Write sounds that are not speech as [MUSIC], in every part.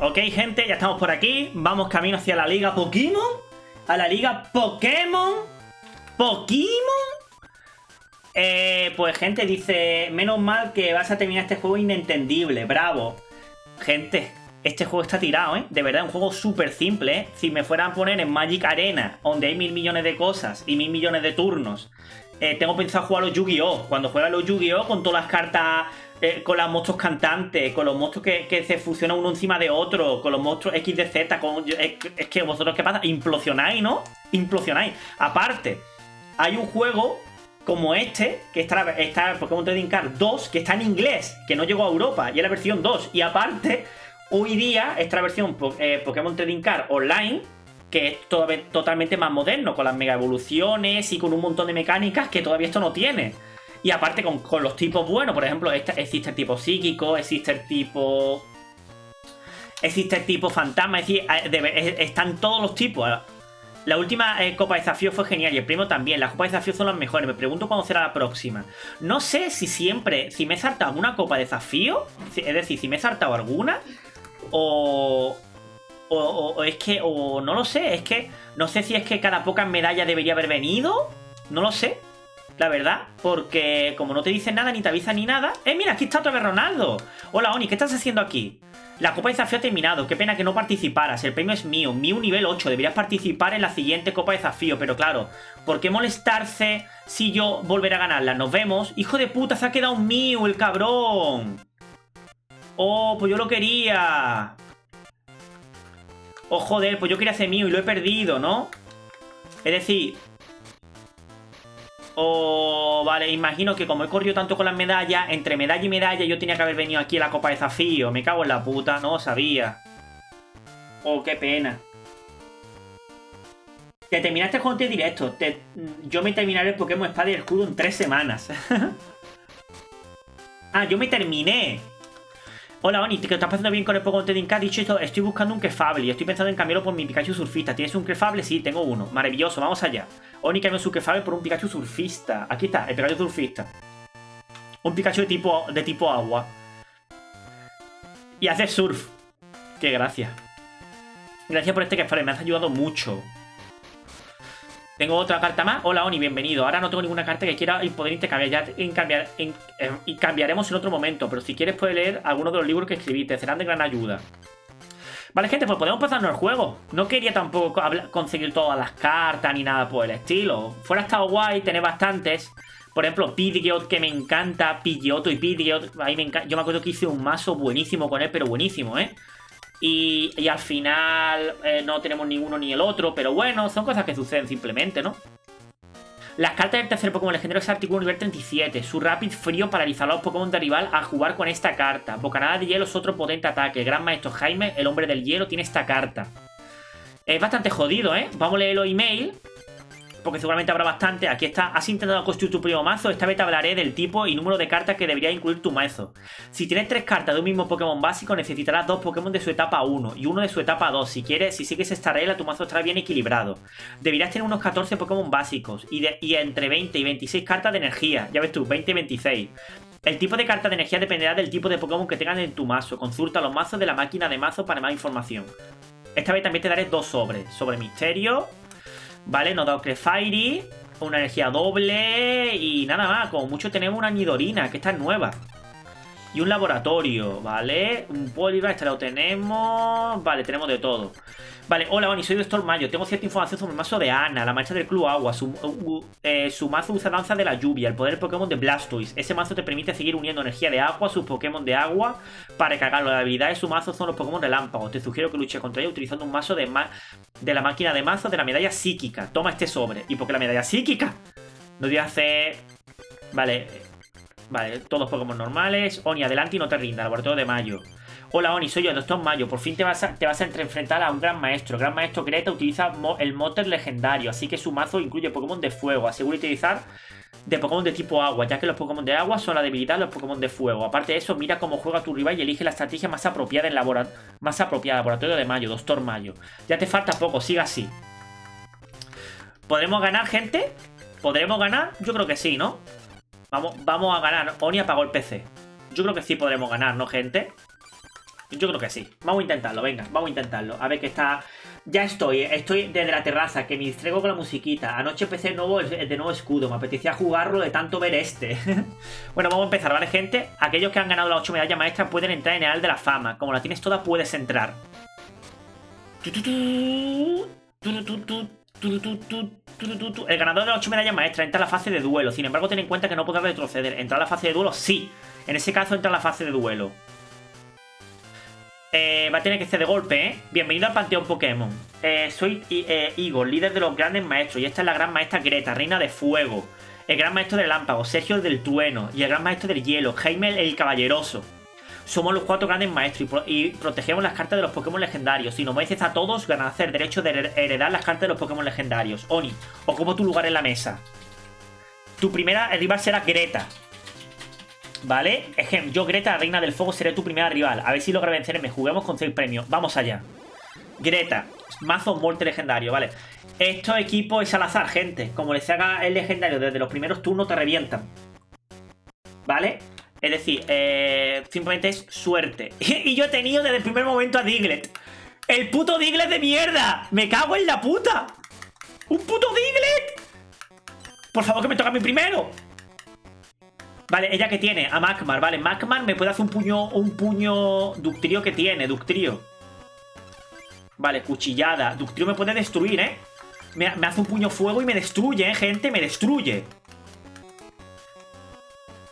Ok, gente, ya estamos por aquí. Vamos camino hacia la liga Pokémon. A la liga Pokémon. Pokémon. Eh, pues gente dice, menos mal que vas a terminar este juego inentendible. Bravo. Gente, este juego está tirado, ¿eh? De verdad, un juego súper simple, ¿eh? Si me fueran a poner en Magic Arena, donde hay mil millones de cosas y mil millones de turnos, eh, tengo pensado jugar los Yu-Gi-Oh! Cuando juega los Yu-Gi-Oh! con todas las cartas, eh, con los monstruos cantantes, con los monstruos que, se fusionan uno encima de otro, con los monstruos X de Z, con, es, que vosotros, ¿qué pasa? Implosionáis, ¿no? Implosionáis. Aparte, hay un juego como este, que está, está Pokémon Trading Card 2, que está en inglés, que no llegó a Europa, y es la versión 2. Y aparte, hoy día, esta versión eh, Pokémon Trading Card Online, que es totalmente más moderno, con las mega evoluciones y con un montón de mecánicas que todavía esto no tiene. Y aparte con, los tipos buenos, por ejemplo, existe el tipo psíquico, existe el tipo... Existe el tipo fantasma, es decir, están todos los tipos. La última eh, Copa de Desafío fue genial y el primo también. Las Copas de Desafío son las mejores. Me pregunto cuándo será la próxima. No sé si siempre, si me he saltado alguna Copa de Desafío, es decir, si me he saltado alguna, o, o, es que, o no lo sé, es que no sé si es que cada poca medalla debería haber venido, no lo sé, la verdad, porque como no te dicen nada, ni te avisan ni nada. ¡Eh, mira, aquí está otra vez Ronaldo! Hola, Oni, ¿qué estás haciendo aquí? La Copa de Desafío ha terminado, qué pena que no participaras, el premio es mío, mío nivel 8, deberías participar en la siguiente Copa de Desafío, pero claro, ¿por qué molestarse si yo volveré a ganarla? Nos vemos. ¡Hijo de puta, se ha quedado un mío, el cabrón! ¡Oh, pues yo lo quería! ¡Oh, joder, pues yo quería hacer mío y lo he perdido, ¿no? Es decir... Oh, vale, imagino que como he corrido tanto con las medallas, entre medalla y medalla yo tenía que haber venido aquí a la Copa de Desafío. Me cago en la puta, no sabía. Oh, qué pena. Te terminaste con este directo. Yo me terminaré el Pokémon Espada y Escudo en tres semanas. [LAUGHS] ah, yo me terminé. Hola, Oni, ¿qué estás pasando bien con el Pokémon Trading Card? Dicho esto, estoy buscando un Kefable y estoy pensando en cambiarlo por mi Pikachu Surfista. ¿Tienes un Kefable? Sí, tengo uno. Maravilloso, vamos allá. Oni cambia su Kefable por un Pikachu Surfista. Aquí está, el Pikachu Surfista. Un Pikachu de tipo, de tipo agua. Y hace surf. Qué gracia. Gracias por este Kefable, me has ayudado mucho. Tengo otra carta más. Hola, Oni, bienvenido. Ahora no tengo ninguna carta que quiera poder intercambiar. Ya en, y cambiaremos en otro momento. Pero si quieres puedes leer algunos de los libros que escribiste. Serán de gran ayuda. Vale, gente, pues podemos pasarnos el juego. No quería tampoco conseguir todas las cartas ni nada por el estilo. Fuera estado guay tener bastantes. Por ejemplo, Pidgeot, que me encanta. Pidgeotto y Pidgeot. Ahí me. Yo me acuerdo que hice un mazo buenísimo con él, pero buenísimo, ¿eh? Y, al final eh, no tenemos ninguno ni el otro, pero bueno, son cosas que suceden simplemente, ¿no? Las cartas del tercer Pokémon legendario es artículo nivel 37. Su Rapid Frío paralizará a los Pokémon de rival a jugar con esta carta. Bocanada de Hielo es otro potente ataque. El Gran Maestro Jaime, el Hombre del Hielo, tiene esta carta. Es bastante jodido, ¿eh? Vamos a leer los emails porque seguramente habrá bastante. Aquí está, has intentado construir tu primo mazo, esta vez te hablaré del tipo y número de cartas que debería incluir tu mazo. Si tienes tres cartas de un mismo Pokémon básico, necesitarás dos Pokémon de su etapa 1 y uno de su etapa 2. Si quieres, si sigues esta regla, tu mazo estará bien equilibrado. Deberías tener unos 14 Pokémon básicos y, y entre 20 y 26 cartas de energía. Ya ves tú, 20 y 26. El tipo de carta de energía dependerá del tipo de Pokémon que tengas en tu mazo. Consulta los mazos de la máquina de mazo para más información. Esta vez también te daré dos sobres. Sobre misterio ¿Vale? Nos da Fairy, una energía doble y nada más. Como mucho tenemos una Nidorina, que está nueva. Y un laboratorio, ¿vale? Un Poliva, este lo tenemos. Vale, tenemos de todo. Vale, hola Oni, soy Doctor Mayo. Tengo cierta información sobre el mazo de Ana, la marcha del Club Agua. Su, eh, su, mazo usa danza de la lluvia, el poder Pokémon de Blastoise. Ese mazo te permite seguir uniendo energía de agua a sus Pokémon de agua para cargarlo. La habilidad de su mazo son los Pokémon relámpagos. Te sugiero que luches contra ella utilizando un mazo de, la máquina de mazo de la medalla psíquica. Toma este sobre. ¿Y por qué la medalla psíquica? No a hacer... Vale, vale, todos Pokémon normales. Oni, adelante y no te rinda. Laboratorio de Mayo. Hola Oni, soy yo, Doctor Mayo. Por fin te vas a, te vas a enfrentar a un gran maestro. Gran maestro Greta utiliza el Motor legendario, así que su mazo incluye Pokémon de fuego. Asegura utilizar de Pokémon de tipo agua, ya que los Pokémon de agua son la debilidad de los Pokémon de fuego. Aparte de eso, mira cómo juega tu rival y elige la estrategia más apropiada en laboratorio, más apropiada, laboratorio de Mayo, Doctor Mayo. Ya te falta poco, siga así. ¿Podremos ganar, gente? ¿Podremos ganar? Yo creo que sí, ¿no? Vamos, vamos a ganar. Oni apagó el PC. Yo creo que sí podremos ganar, ¿no, gente? Yo creo que sí. Vamos a intentarlo, venga, vamos a intentarlo. A ver qué está. Ya estoy, estoy desde la terraza, que me distraigo con la musiquita. Anoche empecé el, nuevo, de nuevo escudo, me apetecía jugarlo de tanto ver este. bueno, vamos a empezar, ¿vale, gente? Aquellos que han ganado las 8 medallas maestras pueden entrar en el de la fama. Como la tienes toda, puedes entrar. El ganador de las 8 medallas maestras entra a la fase de duelo. Sin embargo, ten en cuenta que no podrá retroceder. ¿Entrar a la fase de duelo? Sí. En ese caso entra a la fase de duelo. Eh, va a tener que ser de golpe, ¿eh? Bienvenido al Panteón Pokémon. Eh, soy eh, Igor, líder de los grandes maestros. Y esta es la gran maestra Greta, reina de fuego. El gran maestro del lámpago, Sergio el del trueno. Y el gran maestro del hielo, Jaime el caballeroso. Somos los cuatro grandes maestros y, protegemos las cartas de los Pokémon legendarios. Si nos veces a todos, ganan hacer derecho de heredar las cartas de los Pokémon legendarios. Oni, ocupo tu lugar en la mesa. Tu primera rival será Greta. ¿Vale? Ejemplo, yo, Greta, reina del fuego, seré tu primera rival. A ver si logra vencerme. Juguemos con 6 premios. Vamos allá. Greta, mazo muerte legendario, ¿vale? Estos equipos es al azar, gente. Como les haga el legendario desde los primeros turnos, te revientan. ¿Vale? Es decir, eh, simplemente es suerte. [LAUGHS] y yo he tenido desde el primer momento a Diglett. ¡El puto Diglett de mierda! ¡Me cago en la puta! ¡Un puto Diglett! Por favor, que me toca a mí primero. Vale, ella que tiene, a Magmar, vale, Magmar me puede hacer un puño, un puño Ductrio que tiene, Ductrio. Vale, cuchillada. Ductrio me puede destruir, ¿eh? Me, hace un puño fuego y me destruye, ¿eh, gente? Me destruye.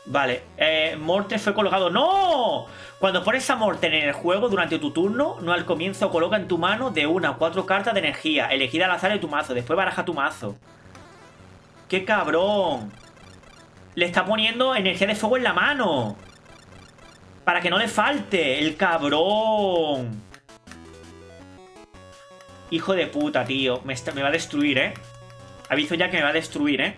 Vale, eh, Mortes fue colocado. ¡No! Cuando pones a Morten en el juego durante tu turno, no al comienzo coloca en tu mano de una a cuatro cartas de energía, elegida al azar de tu mazo. Después baraja tu mazo. ¡Qué cabrón! Le está poniendo energía de fuego en la mano. Para que no le falte. El cabrón. Hijo de puta, tío. Me, va a destruir, ¿eh? Aviso ya que me va a destruir, ¿eh?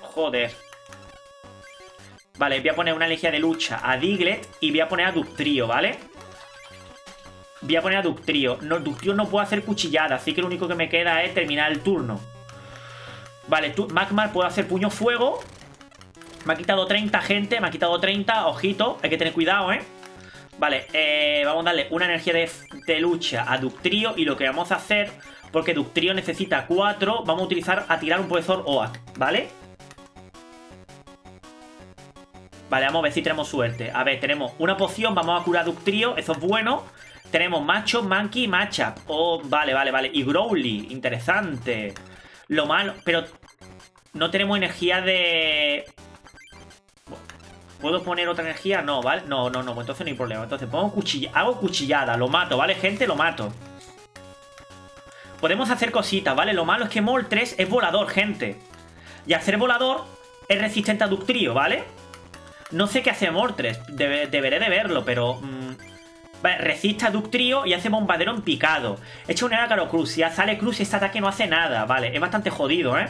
Joder. Vale, voy a poner una energía de lucha a Diglett y voy a poner a Ductrio, ¿vale? Voy a poner a Ductrio. No, Ductrio no puede hacer cuchillada, así que lo único que me queda es terminar el turno. Vale, tú, Magmar puede hacer puño fuego. Me ha quitado 30 gente, me ha quitado 30, ojito, hay que tener cuidado, ¿eh? Vale, eh, vamos a darle una energía de, lucha a Ductrio y lo que vamos a hacer, porque Ductrio necesita 4, vamos a utilizar a tirar un profesor OAK, ¿vale? Vale, vamos a ver si tenemos suerte. A ver, tenemos una poción, vamos a curar a Ductrio, eso es bueno. Tenemos Macho, Monkey y Matchup. Oh, vale, vale, vale. Y Growly, interesante. Lo malo, pero no tenemos energía de... ¿Puedo poner otra energía? No, ¿vale? No, no, no, pues entonces no hay problema. Entonces pongo cuchilla... hago cuchillada, lo mato, ¿vale, gente? Lo mato. Podemos hacer cositas, ¿vale? Lo malo es que Mol 3 es volador, gente. Y ser volador es resistente a Ductrio, ¿vale? No sé qué hace Mol 3, deberé de verlo, pero... Mm, vale, resiste a Ductrio y hace bombardero en picado. He hecho una Caro Cruz. Si sale Cruz, este ataque no hace nada, ¿vale? Es bastante jodido, ¿eh?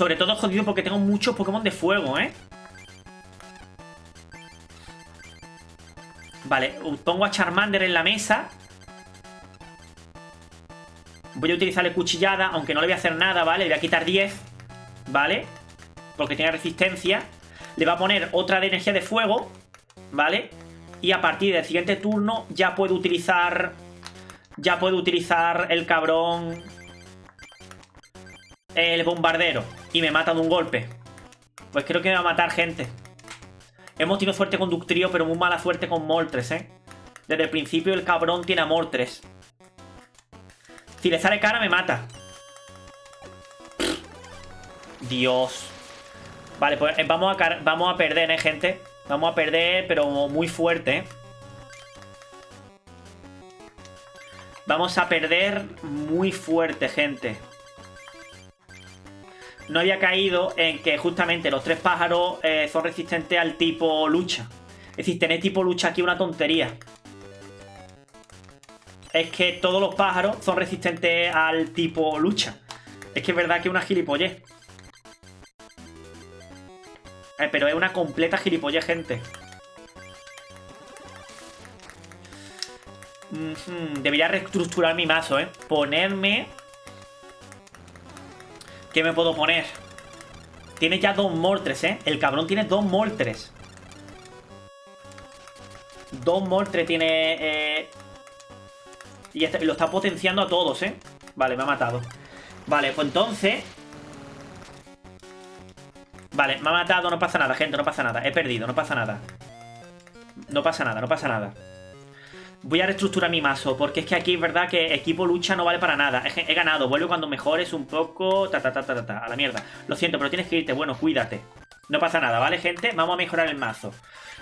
Sobre todo jodido porque tengo muchos Pokémon de fuego, ¿eh? Vale, pongo a Charmander en la mesa. Voy a utilizarle cuchillada, aunque no le voy a hacer nada, ¿vale? Le voy a quitar 10, ¿vale? Porque tiene resistencia. Le va a poner otra de energía de fuego, ¿vale? Y a partir del siguiente turno ya puedo utilizar... Ya puedo utilizar el cabrón... El bombardero y me mata de un golpe. Pues creo que me va a matar gente. Hemos tenido suerte con Ductrio, pero muy mala suerte con Moltres, ¿eh? Desde el principio el cabrón tiene a Moltres. Si le sale cara, me mata. Dios. Vale, pues eh, vamos a, vamos a perder, ¿eh, gente? Vamos a perder, pero muy fuerte, ¿eh? Vamos a perder muy fuerte, gente no había caído en que justamente los tres pájaros eh, son resistentes al tipo lucha. Es decir, tener tipo lucha aquí es una tontería. Es que todos los pájaros son resistentes al tipo lucha. Es que es verdad que es una gilipollez. Eh, pero es una completa gilipollez, gente. Debería reestructurar mi mazo, ¿eh? Ponerme ¿Qué me puedo poner? Tiene ya dos Moltres, ¿eh? El cabrón tiene dos Moltres. Dos Moltres tiene... Eh... Y, y lo está potenciando a todos, ¿eh? Vale, me ha matado. Vale, pues entonces... Vale, me ha matado, no pasa nada, gente, no pasa nada. He perdido, no pasa nada. No pasa nada, no pasa nada. Voy a reestructurar mi mazo, porque es que aquí es verdad que equipo lucha no vale para nada. He, ganado, vuelvo cuando mejores un poco... Ta, ta, ta, ta, ta, a la mierda. Lo siento, pero tienes que irte. Bueno, cuídate. No pasa nada, ¿vale, gente? Vamos a mejorar el mazo.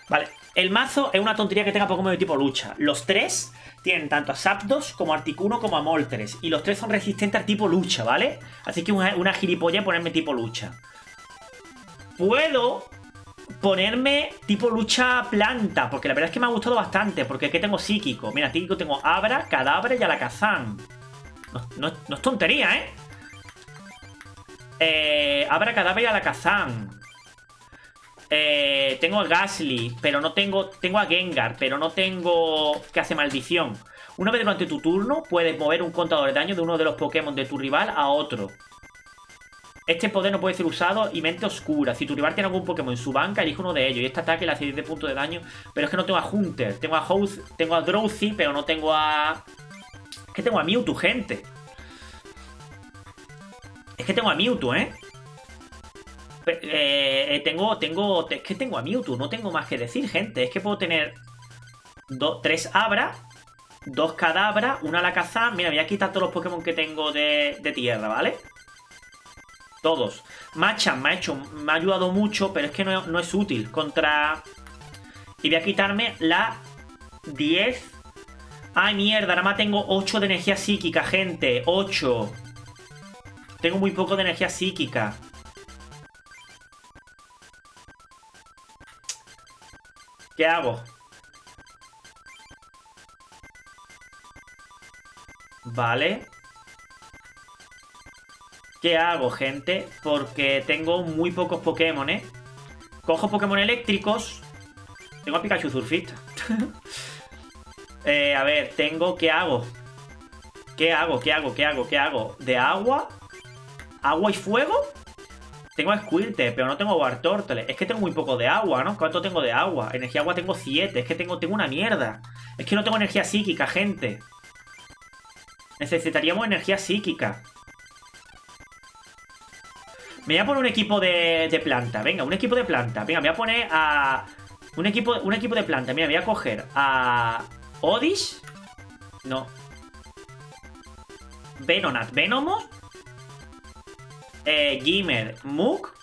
Vale, el mazo es una tontería que tenga Pokémon de tipo lucha. Los tres tienen tanto a Zapdos como a Articuno como a Moltres. Y los tres son resistentes al tipo lucha, ¿vale? Así que una, una gilipollas ponerme tipo lucha. Puedo ponerme tipo lucha planta, porque la verdad es que me ha gustado bastante, porque aquí tengo psíquico. Mira, psíquico tengo Abra, Cadabra y Alakazam. No, no, es tontería, ¿eh? eh Abra, Cadabra y Alakazam. Eh, tengo a Gasly, pero no tengo... Tengo a Gengar, pero no tengo... que hace maldición. Una vez durante tu turno, puedes mover un contador de daño de uno de los Pokémon de tu rival a otro. Este poder no puede ser usado y mente oscura. Si tu rival tiene algún Pokémon en su banca, elige uno de ellos. Y este ataque le hace 10 de puntos de daño. Pero es que no tengo a Hunter. Tengo a House, tengo a Drowsy, pero no tengo a... Es que tengo a Mewtwo, gente. Es que tengo a Mewtwo, ¿eh? eh, eh tengo, tengo... Es que tengo a Mewtwo. No tengo más que decir, gente. Es que puedo tener... tres Abra, dos Cadabra, una Alakazam. Mira, voy a quitar todos los Pokémon que tengo de tierra, ¿vale? Todos. Machan me ha hecho, me ha ayudado mucho, pero es que no, es útil contra... Y voy a quitarme la 10. Ay, mierda, nada más tengo 8 de energía psíquica, gente. 8. Tengo muy poco de energía psíquica. ¿Qué hago? Vale. ¿Qué hago, gente? Porque tengo muy pocos Pokémon, ¿eh? Cojo Pokémon eléctricos. Tengo a Pikachu Surfista. [LAUGHS] eh, a ver, tengo... ¿Qué hago? ¿Qué hago? ¿Qué hago? ¿Qué hago? ¿Qué hago? ¿De agua? ¿Agua y fuego? Tengo a Squirtle, pero no tengo Wartortle. Es que tengo muy poco de agua, ¿no? ¿Cuánto tengo de agua? Energía agua tengo 7. Es que tengo, tengo una mierda. Es que no tengo energía psíquica, gente. Necesitaríamos energía psíquica. Me voy a poner un equipo de, planta. Venga, un equipo de planta. Venga, me voy a poner a... Un equipo, un equipo de planta. Mira, me voy a coger a... Odish. No. Venonat. Venomos. Eh, Gimmer. Mook.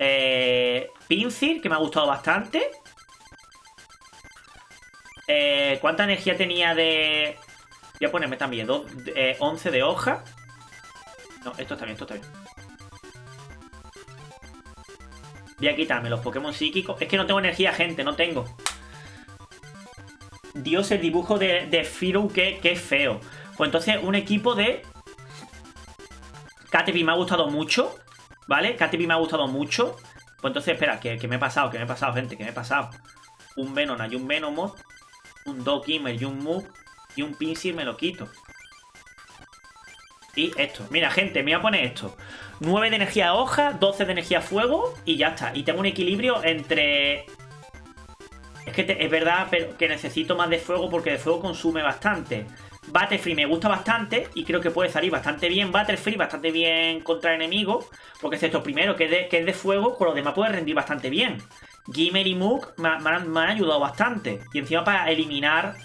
Eh, Pincir, que me ha gustado bastante. Eh, ¿Cuánta energía tenía de...? Voy a ponerme también 11 de hoja. No, esto está bien, esto está bien. Voy a quitarme los Pokémon psíquicos. Es que no tengo energía, gente, no tengo. Dios, el dibujo de, de Firu, que, feo. Pues entonces, un equipo de... Caterpie me ha gustado mucho. ¿Vale? Caterpie me ha gustado mucho. Pues entonces, espera, que, me he pasado, que me he pasado, gente, que me he pasado. Un Venona y un Venomoth. Un Doggimer y un Mook. Y un Pinsir me lo quito. Y esto. Mira, gente, me voy a poner esto. 9 de energía hoja, 12 de energía fuego y ya está. Y tengo un equilibrio entre... Es que es verdad pero que necesito más de fuego porque de fuego consume bastante. Battlefree me gusta bastante y creo que puede salir bastante bien Battlefree, bastante bien contra enemigos. Porque es esto primero, que es de, que es de fuego, con lo demás puede rendir bastante bien. Gimmer y Mook me, han ayudado bastante. Y encima para eliminar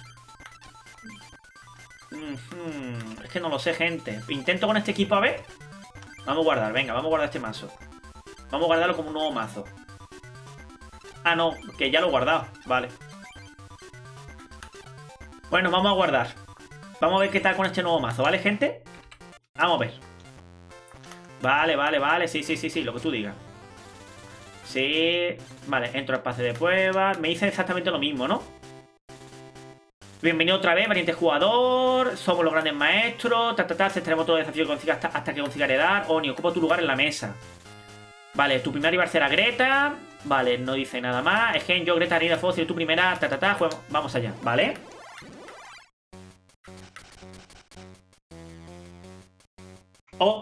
es que no lo sé, gente. Intento con este equipo a ver. Vamos a guardar, venga, vamos a guardar este mazo. Vamos a guardarlo como un nuevo mazo. Ah, no, que ya lo he guardado. Vale. Bueno, vamos a guardar. Vamos a ver qué tal con este nuevo mazo, ¿vale, gente? Vamos a ver. Vale, vale, vale. Sí, sí, sí, sí, lo que tú digas. Sí. Vale, entro al pase de prueba. Me dicen exactamente lo mismo, ¿no? Bienvenido otra vez, valiente jugador. Somos los grandes maestros. Ta, ta, ta, aceptaremos todo el desafío que consiga hasta, que consiga heredar. Oni, ocupa tu lugar en la mesa. Vale, tu primera rival será Greta. Vale, no dice nada más. Es que yo, Greta, Fuego, si tu primera. Ta, ta, ta. Vamos allá, ¿vale?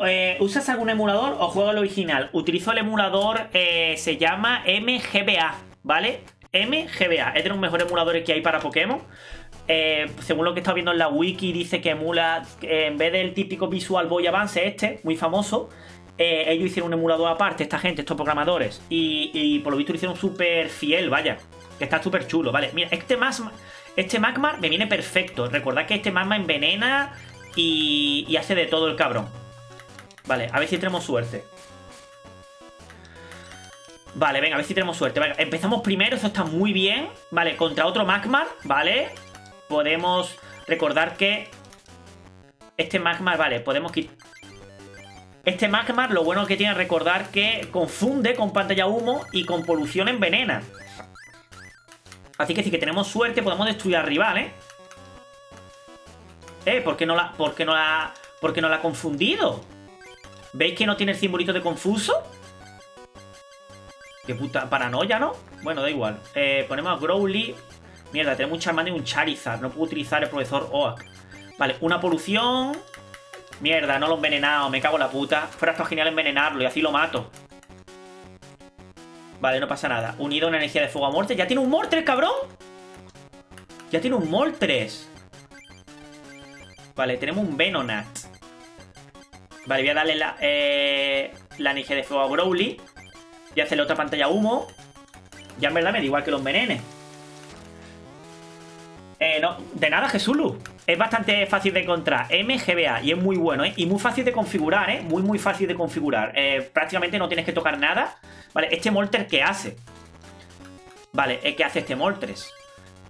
Eh, ¿Usas algún emulador o juego el original? Utilizo el emulador, eh, se llama MGBA, ¿vale? MGBA, es de los mejores emuladores que hay para Pokémon. Eh, según lo que estado viendo en la wiki, dice que emula, en vez del típico Visual Boy Advance este, muy famoso, ellos hicieron un emulador aparte, esta gente, estos programadores. Y, por lo visto lo hicieron súper fiel, vaya. Que está súper chulo, ¿vale? Mira, este, más, este Magmar me viene perfecto. Recordad que este Magmar envenena y, y hace de todo el cabrón. Vale, a ver si tenemos suerte. Vale, venga, a ver si tenemos suerte. empezamos primero, eso está muy bien. Vale, contra otro Magmar, ¿vale? Podemos recordar que... Este Magmar, vale, podemos quitar... Este Magmar, lo bueno que tiene recordar que confunde con pantalla humo y con polución envenena. Así que si que tenemos suerte podemos destruir al rival, ¿eh? Eh, ¿por qué no la, por qué no la, por qué no la ha confundido? ¿Veis que no tiene el simbolito de confuso? Qué puta paranoia, ¿no? Bueno, da igual. Eh, ponemos a Growly. Mierda, tenemos un Charmander y un Charizard. No puedo utilizar el profesor Oak. Vale, una polución. Mierda, no lo he envenenado. Me cago en la puta. Fuera esto genial envenenarlo y así lo mato. Vale, no pasa nada. Unido a una energía de fuego a muerte. ¡Ya tiene un Moltres, cabrón! ¡Ya tiene un Moltres! Vale, tenemos un Venonat. Vale, voy a darle la, eh, la energía de fuego a Growly. Y hacerle otra pantalla humo. Ya en verdad me da igual que los envenene. Eh, no, de nada, Jesulu. Es bastante fácil de encontrar. MGBA. Y es muy bueno, ¿eh? Y muy fácil de configurar, ¿eh? Muy, muy fácil de configurar. Eh, prácticamente no tienes que tocar nada. Vale, este Moltres, ¿qué hace? Vale, ¿qué hace este Moltres?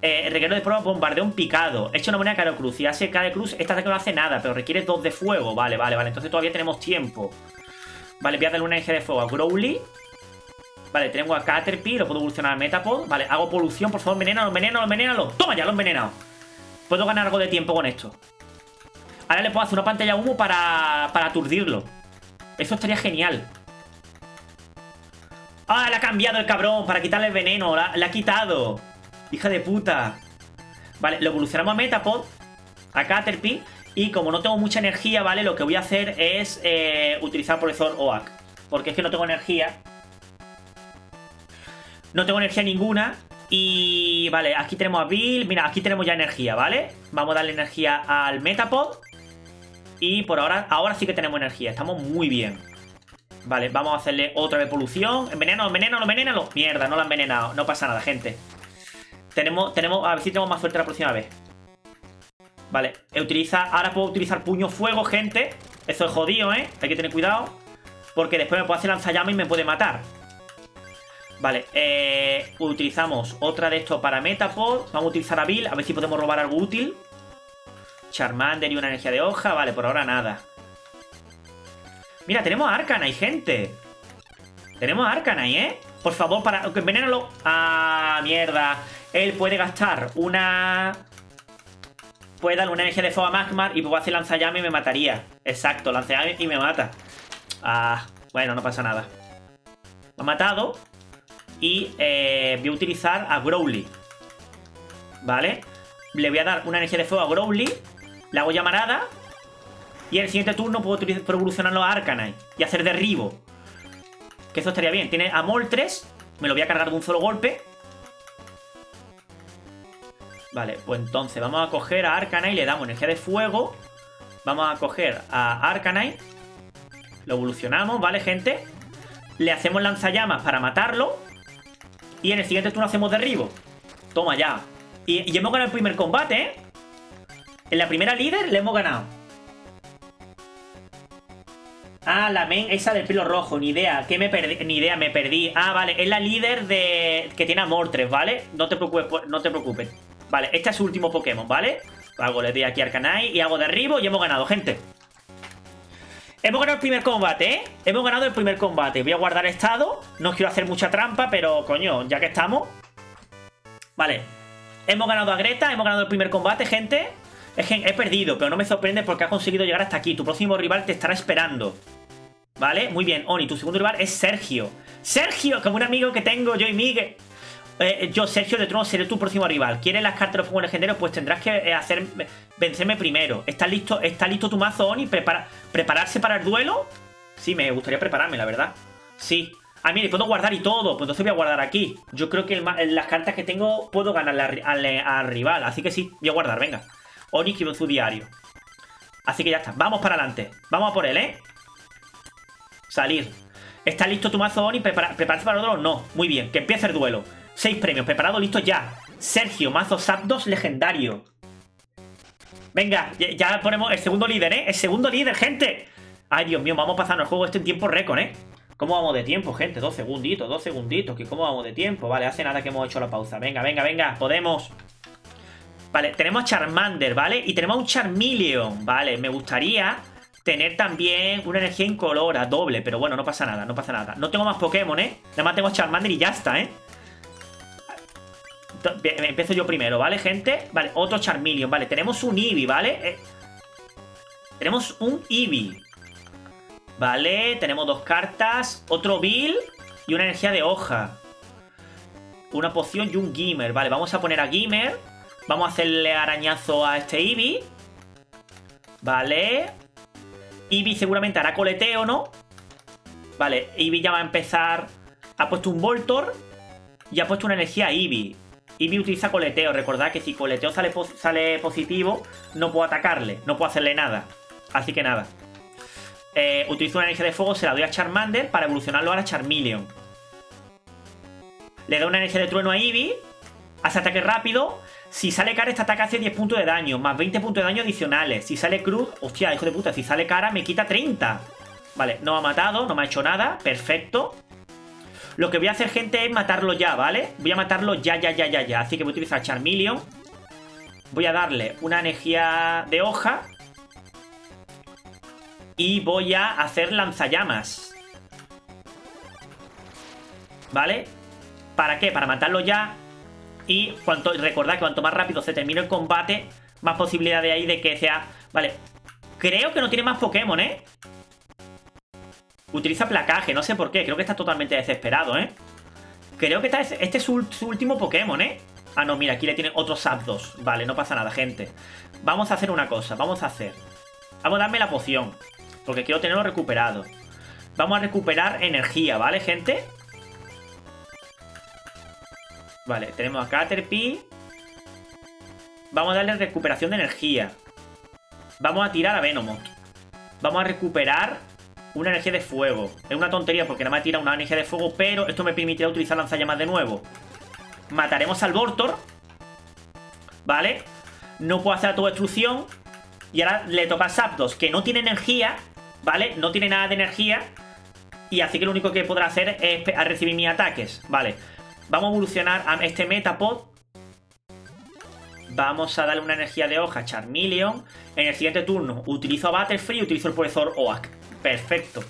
Eh, requiere de prueba bombardeón picado. He hecho una moneda Caro Cruz. Y hace Caro Cruz, esta que no hace nada, pero requiere dos de fuego. Vale, vale, vale. Entonces todavía tenemos tiempo. Vale, voy a darle una energía de fuego a Growly. Vale, tengo a Caterpie, lo puedo evolucionar a Metapod. Vale, hago polución, por favor, envenénalo, envenénalo, envenénalo. Toma, ya lo he envenenado. Puedo ganar algo de tiempo con esto. Ahora le puedo hacer una pantalla humo para, para aturdirlo. Eso estaría genial. ¡Ah, le ha cambiado el cabrón! Para quitarle el veneno. Le ha quitado. Hija de puta. Vale, lo evolucionamos a Metapod. A Caterpie. Y como no tengo mucha energía, ¿vale? Lo que voy a hacer es eh, utilizar profesor OAK. Porque es que no tengo energía. No tengo energía ninguna. Y vale, aquí tenemos a Bill. Mira, aquí tenemos ya energía, ¿vale? Vamos a darle energía al Metapod. Y por ahora, ahora sí que tenemos energía. Estamos muy bien. Vale, vamos a hacerle otra evolución. Envenenalo, envenenalo, envenenalo. Mierda, no lo ha envenenado. No pasa nada, gente. Tenemos, tenemos, a ver si tenemos más suerte la próxima vez. Vale, utiliza, ahora puedo utilizar puño fuego, gente. Eso es jodido, ¿eh? Hay que tener cuidado. Porque después me puede hacer lanzallamas y me puede matar. Vale, eh, utilizamos otra de estos para Metapod. Vamos a utilizar a Bill, a ver si podemos robar algo útil. Charmander y una energía de hoja. Vale, por ahora nada. Mira, tenemos a Arcanine, gente. Tenemos a Arcanine, ¿eh? Por favor, para... Envenénalo. Ah, mierda. Él puede gastar una... Puede darle una energía de fuego a Magmar y puedo hacer lanzallamas y me mataría. Exacto, lanzallamas y me mata. Ah, bueno, no pasa nada. Me ha matado. Y eh, voy a utilizar a Growly. ¿Vale? Le voy a dar una energía de fuego a Growly. Le hago llamarada. Y en el siguiente turno puedo, evolucionarlo a Arcanine. Y hacer derribo. Que eso estaría bien. Tiene a Moltres. Me lo voy a cargar de un solo golpe. Vale, pues entonces vamos a coger a Arcanine, le damos energía de fuego. Vamos a coger a Arcanine. Lo evolucionamos, ¿vale, gente? Le hacemos lanzallamas para matarlo. Y en el siguiente turno hacemos derribo. Toma ya. Y, hemos ganado el primer combate, ¿eh? En la primera líder le hemos ganado. Ah, la men, esa del pelo rojo, ni idea. ¿Qué me perdí? Ni idea, me perdí. Ah, vale, es la líder de. que tiene a Mortres, ¿vale? No te preocupes, no te preocupes. Vale, este es su último Pokémon, ¿vale? Hago le doy aquí Arcanine y hago derribo y hemos ganado, gente. Hemos ganado el primer combate, ¿eh? Hemos ganado el primer combate. Voy a guardar estado. No quiero hacer mucha trampa, pero coño, ya que estamos. Vale. Hemos ganado a Greta, hemos ganado el primer combate, gente. Es que he perdido, pero no me sorprende porque has conseguido llegar hasta aquí. Tu próximo rival te estará esperando. ¿Vale? Muy bien, Oni, tu segundo rival es Sergio. Sergio, como un amigo que tengo yo y Miguel. Eh, yo, Sergio de Trono, seré tu próximo rival. ¿Quieres las cartas de los Pokémon legendarios? Pues tendrás que eh, hacer vencerme primero. ¿Está listo, ¿Está listo tu mazo, Oni? ¿Prepara, ¿Prepararse para el duelo? Sí, me gustaría prepararme, la verdad. Sí. Ah, mire, puedo guardar y todo. Pues entonces voy a guardar aquí. Yo creo que las cartas que tengo puedo ganarle al, rival. Así que sí, voy a guardar, venga. Oni en su diario. Así que ya está. Vamos para adelante. Vamos a por él, ¿eh? Salir. ¿Está listo tu mazo, Oni? ¿Prepararse para el duelo? No. Muy bien. Que empiece el duelo. Seis premios. Preparado, listo ya. Sergio, mazo Zapdos legendario. Venga, ya, ponemos el segundo líder, ¿eh? El segundo líder, gente. Ay, Dios mío, vamos pasando el juego este en tiempo récord, ¿eh? ¿Cómo vamos de tiempo, gente? Dos segunditos, dos segunditos. ¿Que ¿Cómo vamos de tiempo? Vale, hace nada que hemos hecho la pausa. Venga, venga, venga, podemos. Vale, tenemos Charmander, ¿vale? Y tenemos un Charmeleon, ¿vale? Me gustaría tener también una energía incolora, doble. Pero bueno, no pasa nada, no pasa nada. No tengo más Pokémon, ¿eh? Nada más tengo Charmander y ya está, ¿eh? Empiezo yo primero, ¿vale, gente? Vale, otro Charmeleon, vale Tenemos un Eevee, ¿vale? Eh, tenemos un Eevee Vale, tenemos dos cartas Otro Bill y una energía de hoja Una poción y un Gimmer Vale, vamos a poner a Gimmer Vamos a hacerle arañazo a este Eevee Vale Eevee seguramente hará coleteo, ¿no? Vale, Eevee ya va a empezar Ha puesto un Voltor Y ha puesto una energía a Eevee Eevee utiliza coleteo. Recordad que si coleteo sale, sale positivo, no puedo atacarle, no puedo hacerle nada. Así que nada. Eh, utilizo una energía de fuego, se la doy a Charmander para evolucionarlo a Charmeleon. Le doy una energía de trueno a Eevee. Hace ataque rápido. Si sale cara, este ataque hace 10 puntos de daño, más 20 puntos de daño adicionales. Si sale cruz, hostia, hijo de puta, si sale cara me quita 30. Vale, no ha matado, no me ha hecho nada, perfecto. Lo que voy a hacer, gente, es matarlo ya, ¿vale? Voy a matarlo ya, ya, ya, ya, ya. Así que voy a utilizar Charmeleon. Voy a darle una energía de hoja. Y voy a hacer lanzallamas. ¿Vale? ¿Para qué? Para matarlo ya. Y cuanto, recordad que cuanto más rápido se termine el combate, más posibilidad de ahí de que sea... Vale. Creo que no tiene más Pokémon, ¿eh? Utiliza placaje, no sé por qué. Creo que está totalmente desesperado, ¿eh? Creo que está, este es su, último Pokémon, ¿eh? Ah, no, mira, aquí le tiene otros Zapdos. Vale, no pasa nada, gente. Vamos a hacer una cosa, vamos a hacer... Vamos a darme la poción. Porque quiero tenerlo recuperado. Vamos a recuperar energía, ¿vale, gente? Vale, tenemos a Caterpie. Vamos a darle recuperación de energía. Vamos a tirar a Venomoth. Vamos a recuperar una energía de fuego. Es una tontería porque nada más tira una energía de fuego, pero esto me permitirá utilizar lanzallamas de nuevo. Mataremos al Voltor. ¿Vale? No puedo hacer autodestrucción. Y ahora le toca a Zapdos, que no tiene energía, ¿vale? No tiene nada de energía. Y así que lo único que podrá hacer es recibir mis ataques, ¿vale? Vamos a evolucionar a este Metapod. Vamos a darle una energía de hoja a Charmeleon. En el siguiente turno utilizo a Butterfree y utilizo el profesor Oak. Perfecto.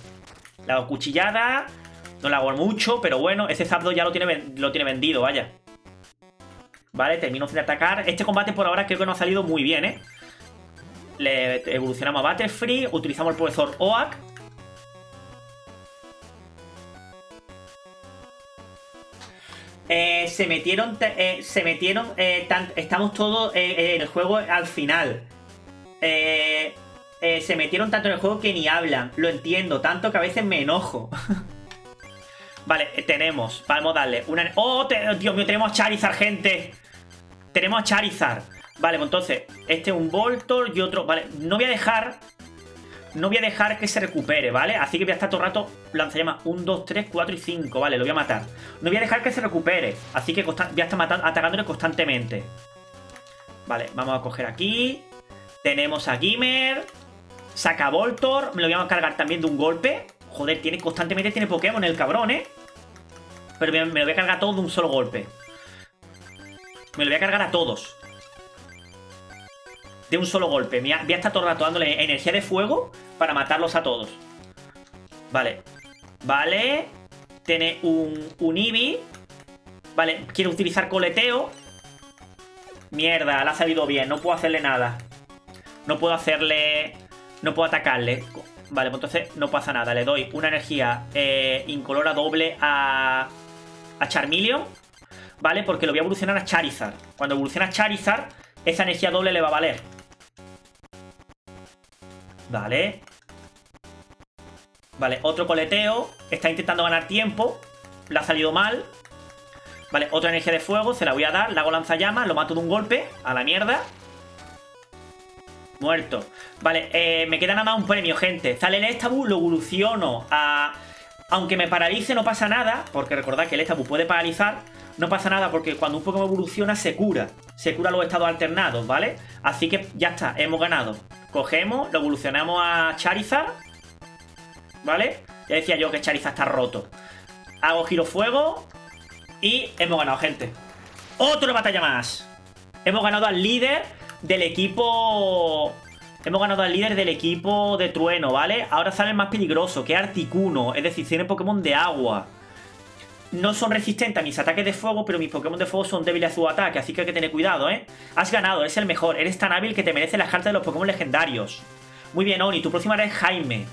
La cuchillada. No la hago mucho, pero bueno, ese Zapdos ya lo tiene, lo tiene vendido, vaya. Vale, termino sin atacar. Este combate por ahora creo que no ha salido muy bien, ¿eh? Le evolucionamos a Butterfree, utilizamos el profesor Oak. Eh, se metieron, eh, se metieron, eh, estamos todos en el juego al final. Eh, eh, se metieron tanto en el juego que ni hablan. Lo entiendo, tanto que a veces me enojo. [LAUGHS] vale, eh, tenemos. Vamos a darle una... ¡Oh, Dios mío! Tenemos a Charizard, gente. Tenemos a Charizard. Vale, pues entonces, este es un Voltor y otro... Vale, no voy a dejar... No voy a dejar que se recupere, ¿vale? Así que voy a estar todo el rato lanzallamas 1, 2, 3, 4 y 5, ¿vale? Lo voy a matar. No voy a dejar que se recupere. Así que voy a estar matando, atacándole constantemente. Vale, vamos a coger aquí. Tenemos a Gimmer. Saca Voltor. Me lo voy a cargar también de un golpe. Joder, tiene, constantemente tiene Pokémon el cabrón, ¿eh? Pero me, lo voy a cargar todo de un solo golpe. Me lo voy a cargar a todos. De un solo golpe. Voy a, estar todo rato dándole energía de fuego para matarlos a todos. Vale. Vale. Tiene un, un Eevee. Vale, quiero utilizar coleteo. Mierda, le ha salido bien. No puedo hacerle nada. No puedo hacerle... No puedo atacarle. Vale, pues entonces no pasa nada. Le doy una energía eh, incolora doble a, a Charmeleon. ¿vale? Porque lo voy a evolucionar a Charizard. Cuando evoluciona a Charizard, esa energía doble le va a valer. Vale. Vale, otro coleteo. Está intentando ganar tiempo. Le ha salido mal. Vale, otra energía de fuego. Se la voy a dar. Le hago lanzallamas. Lo mato de un golpe. A la mierda. Muerto. Vale, eh, me queda nada más un premio, gente. Sale el Estabu, lo evoluciono a... Aunque me paralice no pasa nada, porque recordad que el Estabu puede paralizar, no pasa nada porque cuando un Pokémon evoluciona se cura. Se cura los estados alternados, ¿vale? Así que ya está, hemos ganado. Cogemos, lo evolucionamos a Charizard, ¿vale? Ya decía yo que Charizard está roto. Hago giro fuego y hemos ganado, gente. Otro batalla más. Hemos ganado al líder del equipo... Hemos ganado al líder del equipo de trueno, ¿vale? Ahora sale el más peligroso, que es Articuno. Es decir, tiene Pokémon de agua. No son resistentes a mis ataques de fuego, pero mis Pokémon de fuego son débiles a su ataque, así que hay que tener cuidado, ¿eh? Has ganado, eres el mejor, eres tan hábil que te merece las cartas de los Pokémon legendarios. Muy bien, Oni, tu próxima es Jaime.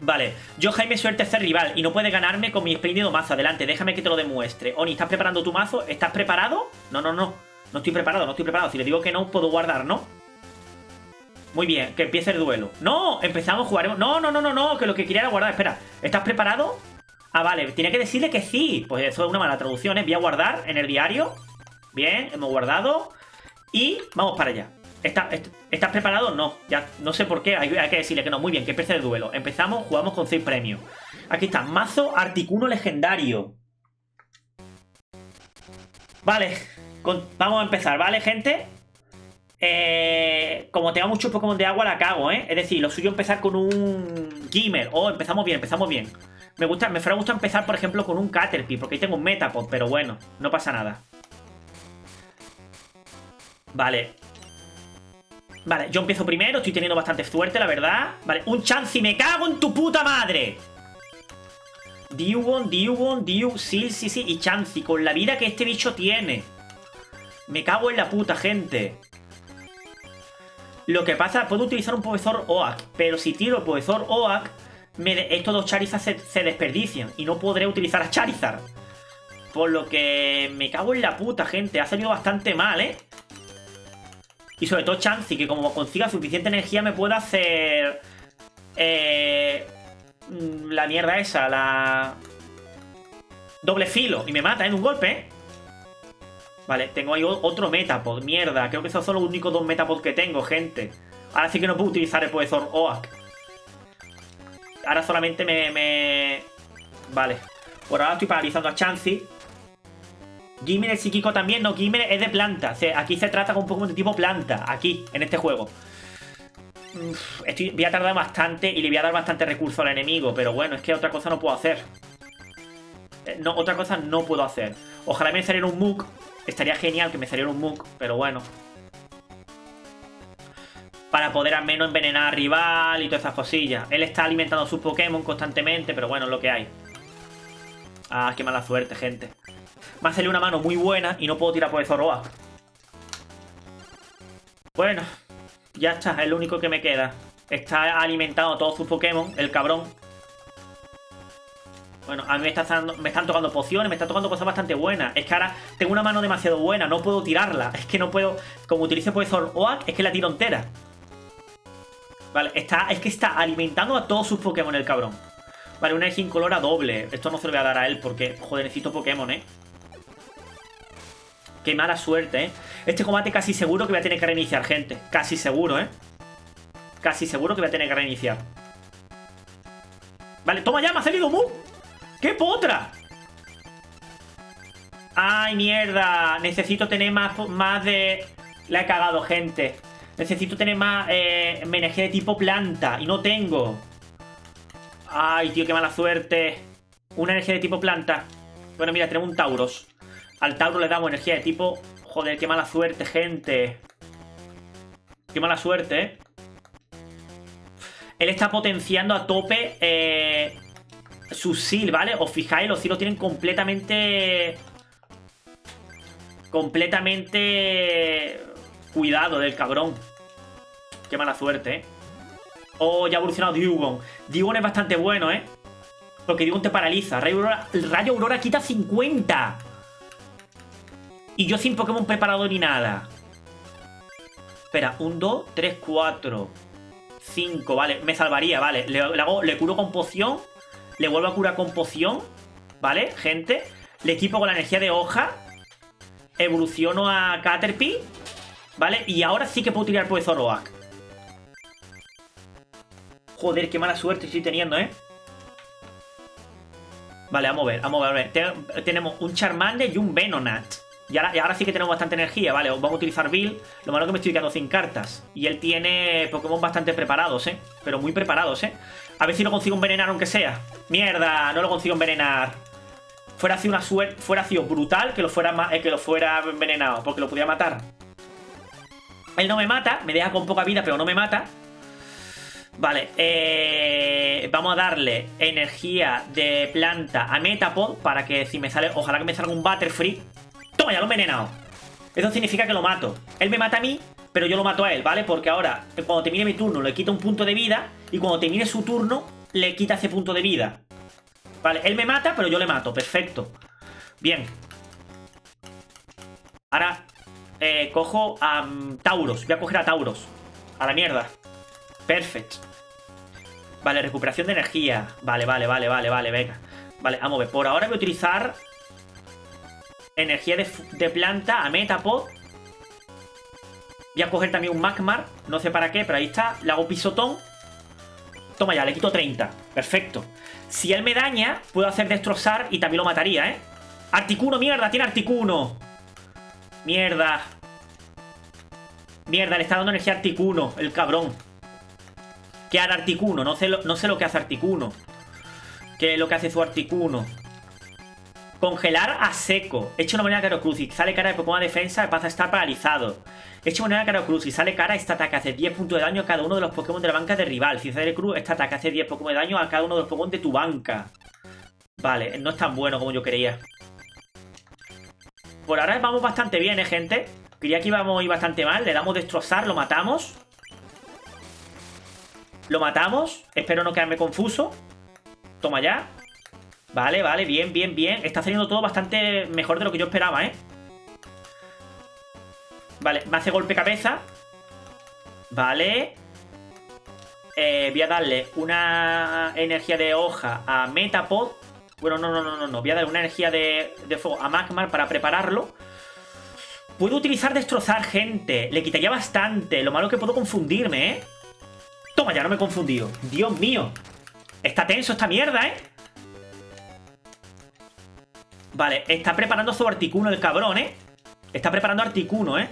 Vale, yo Jaime soy el tercer rival y no puede ganarme con mi espléndido mazo. Adelante, déjame que te lo demuestre. Oni, ¿estás preparando tu mazo? ¿Estás preparado? No, no, no. No estoy preparado, no estoy preparado. Si le digo que no, puedo guardar, ¿no? Muy bien, que empiece el duelo. ¡No! Empezamos, jugaremos. No, no, no, no, no, que lo que quería era guardar. Espera, ¿estás preparado? Ah, vale, tiene que decirle que sí. Pues eso es una mala traducción, ¿eh? Voy a guardar en el diario. Bien, hemos guardado. Y vamos para allá. ¿Estás preparado? No, ya no sé por qué, hay, que decirle que no. Muy bien, que empiece el duelo. Empezamos, jugamos con 6 premios. Aquí está, mazo Articuno legendario. Vale, vamos a empezar, ¿vale, gente? Eh, como tenga muchos Pokémon de agua, la cago, ¿eh? Es decir, lo suyo empezar con un Gimmer. Oh, empezamos bien, empezamos bien. Me gusta, me fuera gusta empezar, por ejemplo, con un Caterpie, porque ahí tengo un Metapod, pero bueno, no pasa nada. Vale. Vale, yo empiezo primero, estoy teniendo bastante suerte, la verdad. Vale, un Chansey, me cago en tu puta madre. Diugon, Diugon, Diu, sí, sí, sí, y Chansey, con la vida que este bicho tiene. Me cago en la puta, gente. Lo que pasa, puedo utilizar un profesor OAK, pero si tiro el profesor OAK, estos dos Charizard se, desperdician y no podré utilizar a Charizard. Por lo que me cago en la puta, gente. Ha salido bastante mal, ¿eh? Y sobre todo Chansey, que como consiga suficiente energía me puede hacer... Eh, la mierda esa, la... Doble filo. Y me mata en un golpe, ¿eh? Vale, tengo ahí otro Metapod. Mierda, creo que esos son los únicos dos Metapod que tengo, gente. Ahora sí que no puedo utilizar el profesor Oak. Ahora solamente me, Vale. Por ahora estoy paralizando a Chansey. Gimme el psíquico también. No, Gimme es de planta. aquí se trata con un Pokémon de tipo planta. Aquí, en este juego. voy a tardar bastante y le voy a dar bastante recurso al enemigo. Pero bueno, es que otra cosa no puedo hacer. Eh, no, otra cosa no puedo hacer. Ojalá me saliera un Mook Estaría genial que me saliera un Mook, pero bueno. Para poder al menos envenenar al rival y todas esas cosillas. Él está alimentando sus Pokémon constantemente, pero bueno, es lo que hay. Ah, qué mala suerte, gente. Me ha salido una mano muy buena y no puedo tirar por el Zoroa. Bueno, ya está, es lo único que me queda. Está alimentando a todos sus Pokémon, el cabrón. Bueno, a mí me, están tocando pociones, me están tocando cosas bastante buenas. Es que ahora tengo una mano demasiado buena, no puedo tirarla. Es que no puedo... Como utilice Profesor Oak, es que la tiro entera. Vale, está, es que está alimentando a todos sus Pokémon el cabrón. Vale, una energía incolora doble. Esto no se lo voy a dar a él porque, joder, necesito Pokémon, ¿eh? Qué mala suerte, ¿eh? Este combate casi seguro que voy a tener que reiniciar, gente. Casi seguro, ¿eh? Casi seguro que voy a tener que reiniciar. Vale, toma ya, me ha salido Mu. ¡Qué potra! ¡Ay, mierda! Necesito tener más, más de... La he cagado, gente. Necesito tener más eh, energía de tipo planta. Y no tengo. Ay, tío, qué mala suerte. Una energía de tipo planta. Bueno, mira, tenemos un Tauros. Al Tauro le damos energía de tipo... Joder, qué mala suerte, gente. Qué mala suerte, ¿eh? Él está potenciando a tope eh, su seal, ¿vale? Os fijáis, los silos tienen completamente... Completamente... Cuidado del cabrón. Qué mala suerte, ¿eh? Oh, ya ha evolucionado Dugon. Dugon es bastante bueno, ¿eh? Porque Digon te paraliza. Rayo Aurora, Rayo Aurora quita 50. Y yo sin Pokémon preparado ni nada. Espera, 1, 2, 3, 4, 5, vale. Me salvaría, vale. Le curo con poción. Le vuelvo a curar con poción. ¿Vale, gente? Le equipo con la energía de hoja. Evoluciono a Caterpie. ¿Vale? Y ahora sí que puedo tirar por Zoroark. Joder, qué mala suerte estoy teniendo, ¿eh? Vale, vamos a ver, vamos a ver. tenemos un Charmander y un Venonat. Y ahora, sí que tenemos bastante energía, vale. Vamos a utilizar Bill. Lo malo es que me estoy quedando sin cartas. Y él tiene Pokémon bastante preparados, ¿eh? Pero muy preparados, ¿eh? A ver si lo consigo envenenar aunque sea. ¡Mierda! No lo consigo envenenar. Fuera sido una suerte... Fuera sido brutal que lo fuera, eh, que lo fuera envenenado. Porque lo podía matar. Él no me mata. Me deja con poca vida, pero no me mata. Vale, eh, vamos a darle energía de planta a Metapod para que si me sale, ojalá que me salga un Butterfree. Toma, ya lo he envenenado. Eso significa que lo mato. Él me mata a mí, pero yo lo mato a él, ¿vale? Porque ahora, cuando termine mi turno, le quita un punto de vida y cuando termine su turno, le quita ese punto de vida. Vale, él me mata, pero yo le mato. Perfecto. Bien. Ahora, eh, cojo a mm, Tauros. Voy a coger a Tauros. A la mierda. Perfecto. Vale, recuperación de energía. Vale, vale, vale, vale, vale, venga. Vale, vamos a ver. Por ahora voy a utilizar energía de, planta a Metapod. Voy a coger también un Magmar. No sé para qué, pero ahí está. Le hago pisotón. Toma ya, le quito 30. Perfecto. Si él me daña, puedo hacer destrozar y también lo mataría, ¿eh? Articuno, mierda, tiene Articuno. Mierda. Mierda, le está dando energía a Articuno, el cabrón. ¿Qué hará Articuno? No sé, lo, no sé lo que hace Articuno. ¿Qué es lo que hace su Articuno? Congelar a seco. Hecho una moneda Caro Cruz y sale cara de Pokémon defensa, pasa a estar paralizado. Hecho moneda Caro Cruz y sale cara, este ataque hace 10 puntos de daño a cada uno de los Pokémon de la banca de rival. Si sale Cruz, este ataque hace 10 Pokémon de daño a cada uno de los Pokémon de tu banca. Vale, no es tan bueno como yo quería. Por ahora vamos bastante bien, ¿eh, gente? Quería que íbamos a ir bastante mal. Le damos destrozar, lo matamos. Lo matamos. Espero no quedarme confuso. Toma ya. Vale, vale, bien, bien, bien. Está saliendo todo bastante mejor de lo que yo esperaba, ¿eh? Vale, me hace golpe cabeza. Vale. Eh, voy a darle una energía de hoja a Metapod. Bueno, no, no, no, no, no. Voy a darle una energía de, de fuego a Magmar para prepararlo. Puedo utilizar destrozar gente. Le quitaría bastante. Lo malo es que puedo confundirme, ¿eh? Toma, ya no me he confundido. Dios mío. Está tenso esta mierda, ¿eh? Vale, está preparando su Articuno el cabrón, ¿eh? Está preparando Articuno, ¿eh?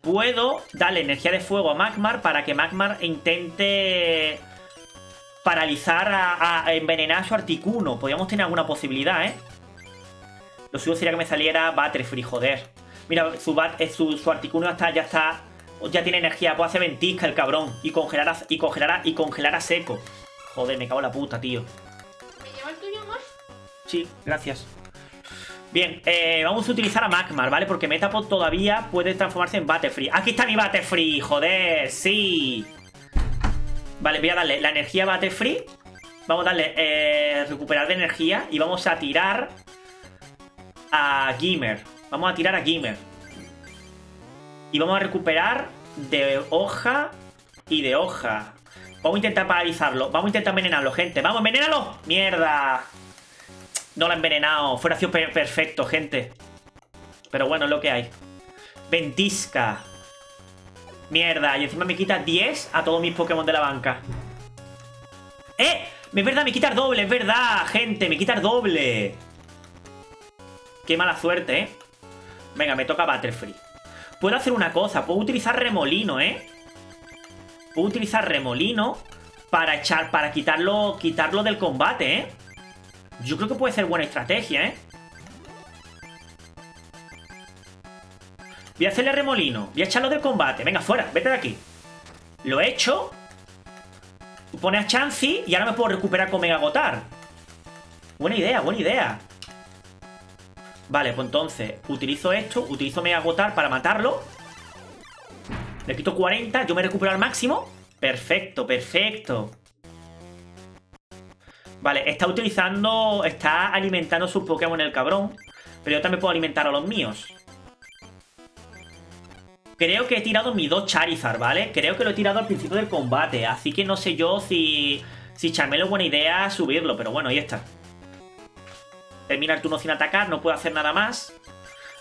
Puedo darle energía de fuego a Magmar para que Magmar intente paralizar a, envenenar su Articuno. Podríamos tener alguna posibilidad, ¿eh? Lo suyo sería que me saliera Butterfree, joder. Mira, su, eh, su, su Articuno está, ya está ya tiene energía, puede hacer ventisca el cabrón. Y congelar a, y congelar y congelar a seco. Joder, me cago en la puta, tío. Sí, gracias. Bien, eh, vamos a utilizar a Magmar, ¿vale? Porque Metapod todavía puede transformarse en Butterfree. ¡Aquí está mi Butterfree! ¡Joder! ¡Sí! Vale, voy a darle la energía a Butterfree. Vamos a darle eh, recuperar de energía. Y vamos a tirar a Gimmer. Vamos a tirar a Gimmer. Y vamos a recuperar de hoja y de hoja. Vamos a intentar paralizarlo. Vamos a intentar envenenarlo, gente. ¡Vamos, envenenalo! ¡Mierda! No lo ha envenenado. Fuera sido perfecto, gente. Pero bueno, es lo que hay. Ventisca. Mierda. Y encima me quita 10 a todos mis Pokémon de la banca. ¡Eh! Es verdad, me quita el doble. Es verdad, gente. Me quita el doble. Qué mala suerte, ¿eh? Venga, me toca Butterfree. Puedo hacer una cosa, puedo utilizar remolino, ¿eh? Puedo utilizar remolino para echar, para quitarlo, quitarlo del combate, ¿eh? Yo creo que puede ser buena estrategia, ¿eh? Voy a hacerle remolino. Voy a echarlo del combate. Venga, fuera. Vete de aquí. Lo he hecho. Pone a Chansey y ahora me puedo recuperar con Mega Agotar. Buena idea, buena idea. Vale, pues entonces utilizo esto, utilizo Mega Agotar para matarlo. Le quito 40, yo me recupero al máximo. Perfecto, perfecto. Vale, está utilizando... Está alimentando sus Pokémon el cabrón. Pero yo también puedo alimentar a los míos. Creo que he tirado mi dos Charizard, ¿vale? Creo que lo he tirado al principio del combate. Así que no sé yo si... Si Charmelo es buena idea subirlo. Pero bueno, ahí está. Termina el turno sin atacar. No puedo hacer nada más.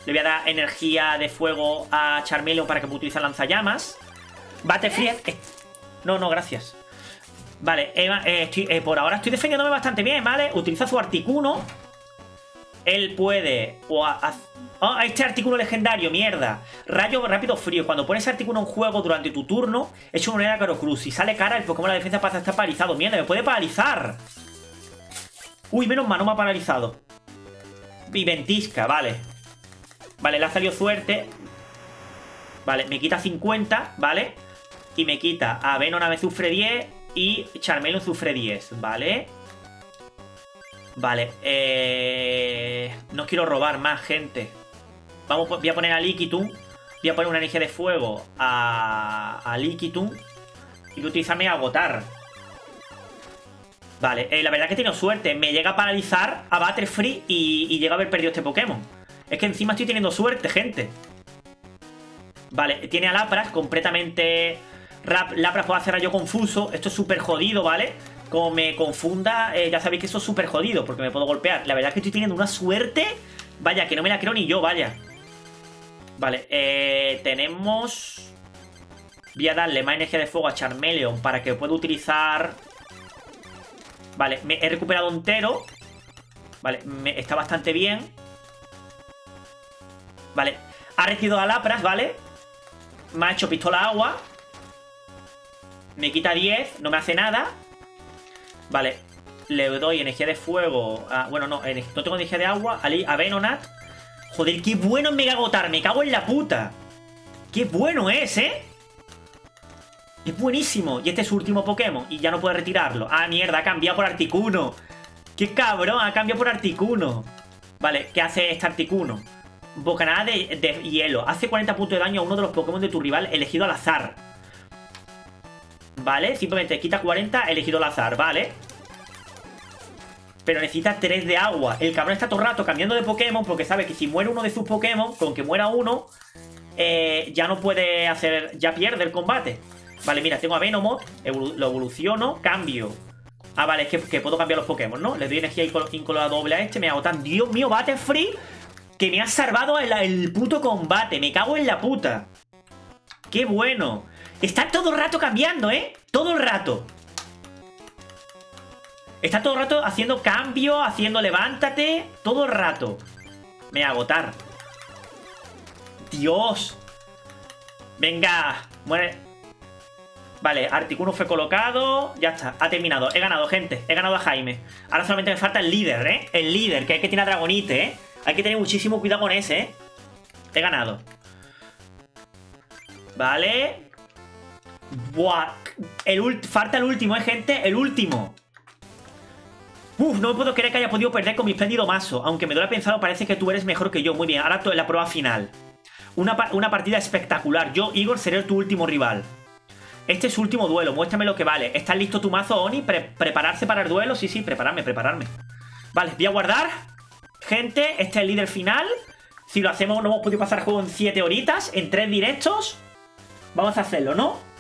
Le voy a dar energía de fuego a Charmeleon para que pueda utilizar lanzallamas. Battlefree... Eh, no, no, gracias. Vale, eh, eh, por ahora estoy defendiéndome bastante bien, ¿vale? Utiliza su Articuno. Él puede... O oh, este Articuno legendario, mierda. Rayo rápido frío. Cuando pones Articuno en juego durante tu turno, es una moneda Caro Cruz. Si sale cara, el Pokémon de la defensa pasa a estar paralizado. Mierda, me puede paralizar. Uy, menos mal, no me ha paralizado. Y ventisca, vale. Vale, le ha salido suerte. Vale, me quita 50, ¿vale? Y me quita a Venom vez sufre 10 y Charmeleon sufre 10, ¿vale? Vale, eh... No quiero robar más, gente. Vamos, voy a poner a Liquitum. Voy a poner una energía de fuego a, a Liquitum. Y voy a utilizarme a agotar. Vale, eh, la verdad que he tenido suerte. Me llega a paralizar a Butterfree y, y llega a haber perdido este Pokémon. Es que encima estoy teniendo suerte, gente. Vale, tiene a Lapras completamente... Lapras puedo hacer yo confuso. Esto es súper jodido, ¿vale? Como me confunda, eh, ya sabéis que eso es súper jodido porque me puedo golpear. La verdad es que estoy teniendo una suerte... Vaya, que no me la creo ni yo, vaya. Vale, eh, tenemos... Voy a darle más energía de fuego a Charmeleon para que pueda utilizar... Vale, me he recuperado entero. Vale, está bastante bien. Vale. Ha recibido a Lapras, ¿vale? Me ha hecho pistola agua. Me quita 10, no me hace nada. Vale. Le doy energía de fuego. bueno, no, no tengo energía de agua. A Venonat. Joder, qué bueno en Mega Agotar. Me cago en la puta. Qué bueno es, ¿eh? Es buenísimo. Y este es su último Pokémon. Y ya no puede retirarlo. Ah, mierda, ha cambiado por Articuno. Qué cabrón, ha cambiado por Articuno. Vale, ¿qué hace este Articuno? Bocanada de, hielo. Hace 40 puntos de daño a uno de los Pokémon de tu rival elegido al azar. ¿Vale? Simplemente quita 40 elegido al azar, ¿vale? Pero necesita 3 de agua. El cabrón está todo el rato cambiando de Pokémon porque sabe que si muere uno de sus Pokémon, con que muera uno, eh, ya no puede hacer... Ya pierde el combate. Vale, mira, tengo a Venomoth, lo evoluciono, cambio. Ah, vale, es que, puedo cambiar los Pokémon, ¿no? Le doy energía incolora doble a este, me hago tan... Dios mío, Free que me ha salvado el, puto combate. Me cago en la puta. ¡Qué bueno! Está todo el rato cambiando, ¿eh? Todo el rato. Está todo el rato haciendo cambio, haciendo levántate. Todo el rato. Me voy a agotar. Dios. Venga. Muere. Vale, Articuno fue colocado. Ya está, ha terminado. He ganado, gente. He ganado a Jaime. Ahora solamente me falta el líder, ¿eh? El líder, que hay que tiene a Dragonite, ¿eh? Hay que tener muchísimo cuidado con ese, ¿eh? He ganado. Vale. Buah. El falta el último, ¿eh, gente? El último. Uf, no me puedo creer que haya podido perder con mi espléndido mazo. Aunque me duele pensado, parece que tú eres mejor que yo. Muy bien, ahora la prueba final. Una, una, partida espectacular. Yo, Igor, seré tu último rival. Este es su último duelo. Muéstrame lo que vale. ¿Estás listo tu mazo, Oni? ¿Prepararse para el duelo? Sí, sí, prepararme, prepararme. Vale, voy a guardar. Gente, este es el líder final. Si lo hacemos, no hemos podido pasar el juego en 7 horitas, en 3 directos. Vamos a hacerlo, ¿no?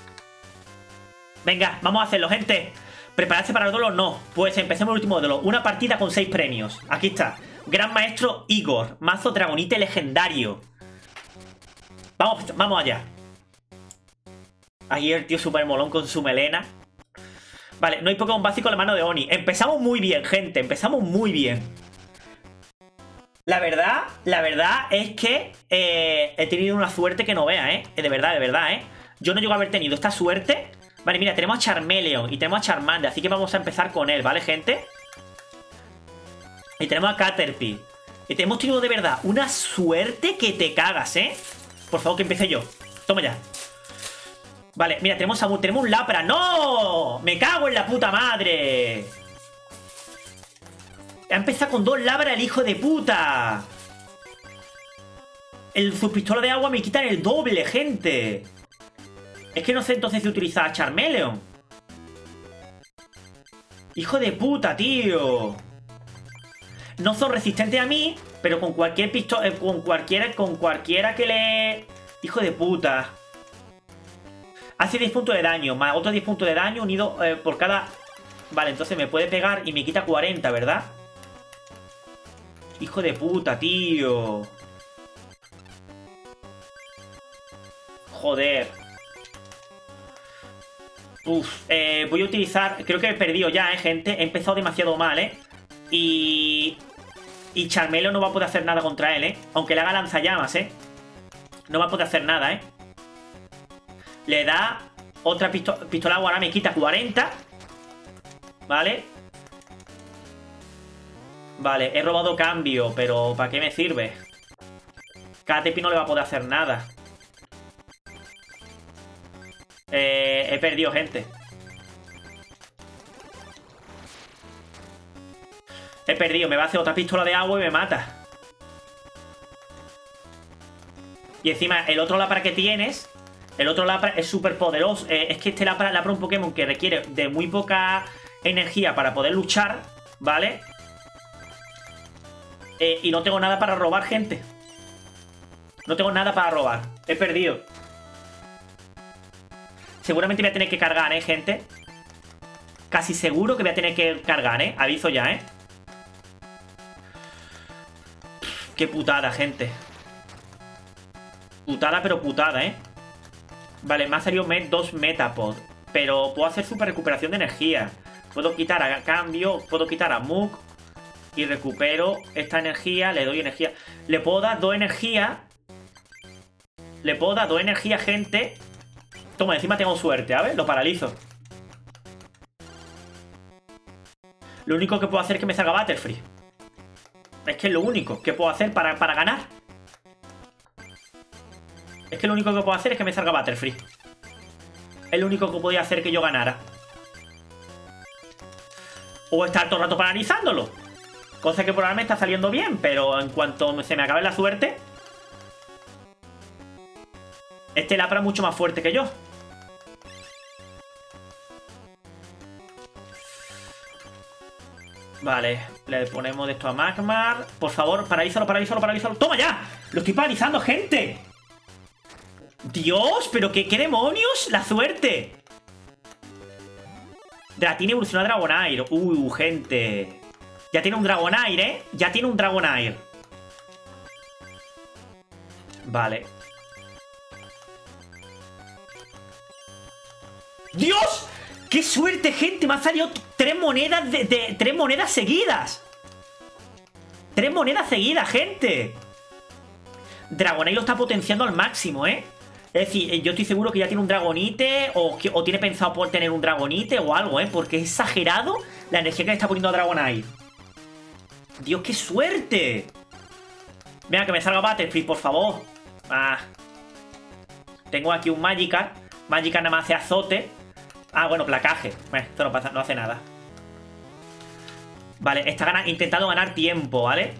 Venga, vamos a hacerlo, gente. ¿Prepararse para el duelo? No. Pues empecemos el último duelo. Una partida con 6 premios. Aquí está. Gran Maestro Igor. Mazo Dragonite legendario. Vamos, vamos allá. Ahí el tío super molón con su melena. Vale, no hay Pokémon básico en la mano de Oni. Empezamos muy bien, gente. Empezamos muy bien. La verdad, la verdad es que eh, he tenido una suerte que no vea, ¿eh? De verdad, de verdad, ¿eh? Yo no llego a haber tenido esta suerte. Vale, mira, tenemos a Charmeleon y tenemos a Charmander, así que vamos a empezar con él, ¿vale, gente? Y tenemos a Caterpie. Y tenemos tenido de verdad una suerte que te cagas, ¿eh? Por favor, que empiece yo. Toma ya. Vale, mira, tenemos, a, tenemos un Lapra. ¡No! ¡Me cago en la puta madre! Ha empezado con dos labras el hijo de puta. El, su pistola de agua me quitan el doble, gente. Es que no sé entonces si utilizar a Charmeleon. Hijo de puta, tío. No son resistentes a mí, pero con cualquier pistola, eh, con cualquiera, con cualquiera que le... Hijo de puta. Hace 10 puntos de daño, más otros 10 puntos de daño unido eh, por cada... Vale, entonces me puede pegar y me quita 40, ¿verdad? Hijo de puta, tío. Joder. Uf, eh, voy a utilizar... Creo que he perdido ya, ¿eh, gente? He empezado demasiado mal, ¿eh? Y... Y Charmelo no va a poder hacer nada contra él, ¿eh? Aunque le haga lanzallamas, ¿eh? No va a poder hacer nada, ¿eh? Le da otra pistola. Ahora me quita 40. ¿Vale? Vale, he robado cambio, pero ¿para qué me sirve? Catepi no le va a poder hacer nada. Eh, he perdido gente. He perdido, me va a hacer otra pistola de agua y me mata. Y encima, el otro Lapra que tienes, el otro Lapra es súper poderoso. Eh, es que este Lapra, Lapra un Pokémon que requiere de muy poca energía para poder luchar, ¿vale? Eh, y no tengo nada para robar, gente. No tengo nada para robar. He perdido. Seguramente voy a tener que cargar, ¿eh, gente? Casi seguro que voy a tener que cargar, ¿eh? Aviso ya, ¿eh? Qué putada, gente. Putada, pero putada, ¿eh? Vale, me ha salido dos Metapod. Pero puedo hacer super recuperación de energía. Puedo quitar a cambio, puedo quitar a Mook. Y recupero esta energía, le doy energía. Le puedo dar dos energías. Le puedo dar dos energías, gente. Toma, encima tengo suerte, ¿sabes? Lo paralizo. Lo único que puedo hacer es que me salga Butterfree. Es que es lo único que puedo hacer para, para ganar. Es que lo único que puedo hacer es que me salga Butterfree. Es lo único que podía hacer que yo ganara. O estar todo el rato paralizándolo. Cosa que por ahora me está saliendo bien, pero en cuanto se me acabe la suerte... Este Lapra es mucho más fuerte que yo. Vale, le ponemos esto a Magmar. Por favor, paralízalo, paralízalo, paralízalo. ¡Toma ya! ¡Lo estoy paralizando, gente! ¡Dios! ¿Pero qué, demonios? ¡La suerte! Dratini evoluciona a Dragonair. Uh, gente. Ya tiene un Dragonair, ¿eh? Ya tiene un Dragonair. Vale. ¡Dios! ¡Qué suerte, gente! Me han salido tres monedas de, tres monedas seguidas. Tres monedas seguidas, gente. Dragonite lo está potenciando al máximo, ¿eh? Es decir, yo estoy seguro que ya tiene un Dragonite o, o tiene pensado por tener un Dragonite o algo, ¿eh? Porque es exagerado la energía que le está poniendo a Dragonite. ¡Dios, qué suerte! Venga, que me salga Battlefield, por favor. Ah. Tengo aquí un Magikarp. Magikarp nada más hace azote. Ah, bueno, placaje. Bueno, esto no, pasa, no hace nada. Vale, está intentando ganar tiempo, ¿vale?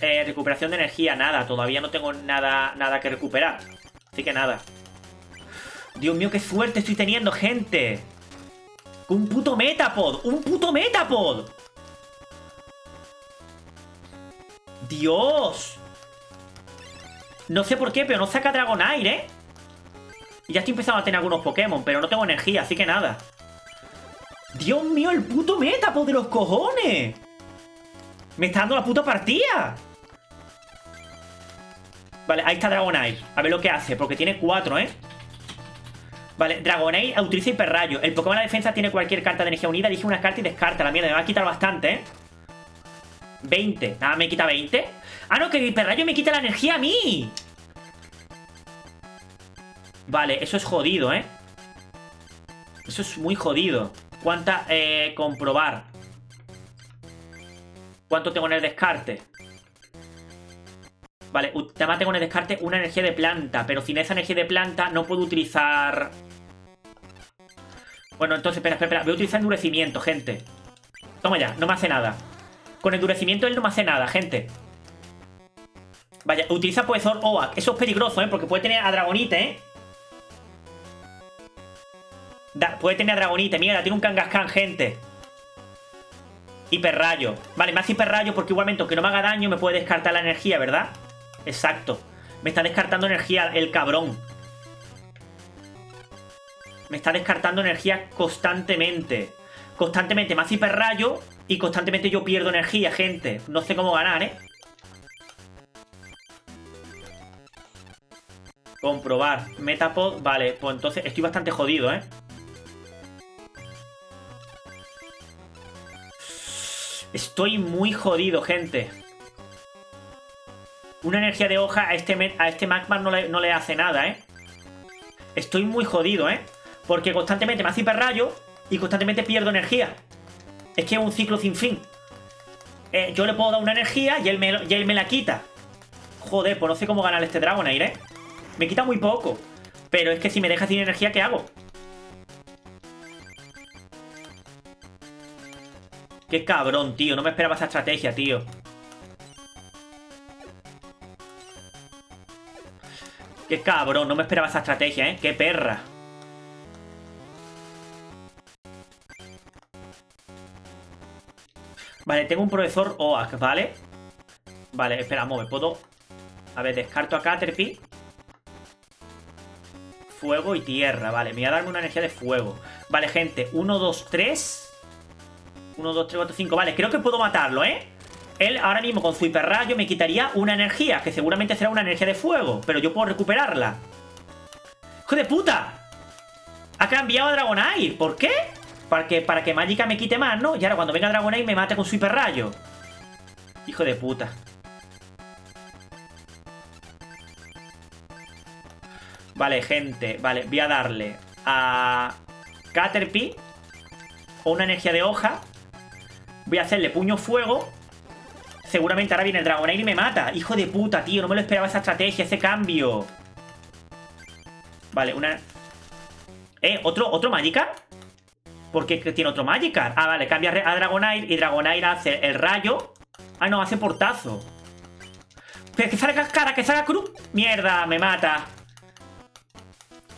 Eh, recuperación de energía, nada. Todavía no tengo nada, nada que recuperar. Así que nada. Dios mío, qué suerte estoy teniendo, gente. Un puto Metapod. Un puto Metapod. Dios. No sé por qué, pero no saca Dragonair, ¿eh? Ya estoy empezando a tener algunos Pokémon, pero no tengo energía, así que nada. ¡Dios mío, el puto Metapod de los cojones! ¡Me está dando la puta partida! Vale, ahí está Dragonite. A ver lo que hace, porque tiene cuatro, ¿eh? Vale, Dragonite utiliza Hiperrayo. El Pokémon de defensa tiene cualquier carta de energía unida. Dije una carta y descarta. La mierda, me va a quitar bastante, ¿eh? 20. Nada, me quita 20. Ah, no, que el Hiperrayo me quita la energía a mí. Vale, eso es jodido, ¿eh? Eso es muy jodido. ¿Cuánta? Eh, comprobar. ¿Cuánto tengo en el descarte? Vale, además tengo en el descarte una energía de planta. Pero sin esa energía de planta no puedo utilizar... Bueno, entonces, espera, espera, espera. Voy a utilizar endurecimiento, gente. Toma ya, no me hace nada. Con endurecimiento él no me hace nada, gente. Vaya, utiliza Poezor Oak. Eso es peligroso, ¿eh? Porque puede tener a Dragonite, ¿eh? Puede tener a Dragonite. Mira, tiene un Kangaskhan, gente. Hiperrayo. Vale, hace hiperrayo porque igualmente, aunque no me haga daño, me puede descartar la energía, ¿verdad? Exacto. Me está descartando energía el cabrón. Me está descartando energía constantemente. Constantemente me hace hiperrayo y constantemente yo pierdo energía, gente. No sé cómo ganar, ¿eh? Comprobar. Metapod. Vale, pues entonces estoy bastante jodido, ¿eh? Estoy muy jodido, gente. Una energía de hoja a este, a este Magmar no le, no le hace nada, ¿eh? Estoy muy jodido, ¿eh? Porque constantemente me hace hiperrayo y constantemente pierdo energía. Es que es un ciclo sin fin. Eh, yo le puedo dar una energía y él, me, y él me la quita. Joder, pues no sé cómo ganar este Dragonair, ¿eh? Me quita muy poco. Pero es que si me deja sin energía, ¿qué hago? Qué cabrón, tío. No me esperaba esa estrategia, tío. Qué cabrón. No me esperaba esa estrategia, ¿eh? Qué perra. Vale, tengo un profesor OAK, ¿vale? Vale, espera, me puedo... A ver, descarto a Caterpie. Fuego y tierra, vale. Me voy a darme una energía de fuego. Vale, gente, 1, 2, 3. 1, 2, 3, 4, 5. Vale, creo que puedo matarlo, ¿eh? Él ahora mismo con su hiperrayo me quitaría una energía, que seguramente será una energía de fuego. Pero yo puedo recuperarla. ¡Hijo de puta! Ha cambiado a Dragonair. ¿Por qué? Para que, para que Magica me quite más, ¿no? Y ahora cuando venga Dragonair me mate con su hiperrayo. Hijo de puta. Vale, gente. Vale, voy a darle a Caterpie o una energía de hoja. Voy a hacerle puño fuego. Seguramente ahora viene el Dragonair y me mata. Hijo de puta, tío. No me lo esperaba esa estrategia, ese cambio. Vale, una... ¿Eh? ¿Otro, otro Magikarp? ¿Por qué tiene otro Magikarp? Ah, vale, cambia a Dragonair y Dragonair hace el rayo. Ah, no, hace portazo. Pero que salga cara, que salga cruz. Mierda, me mata.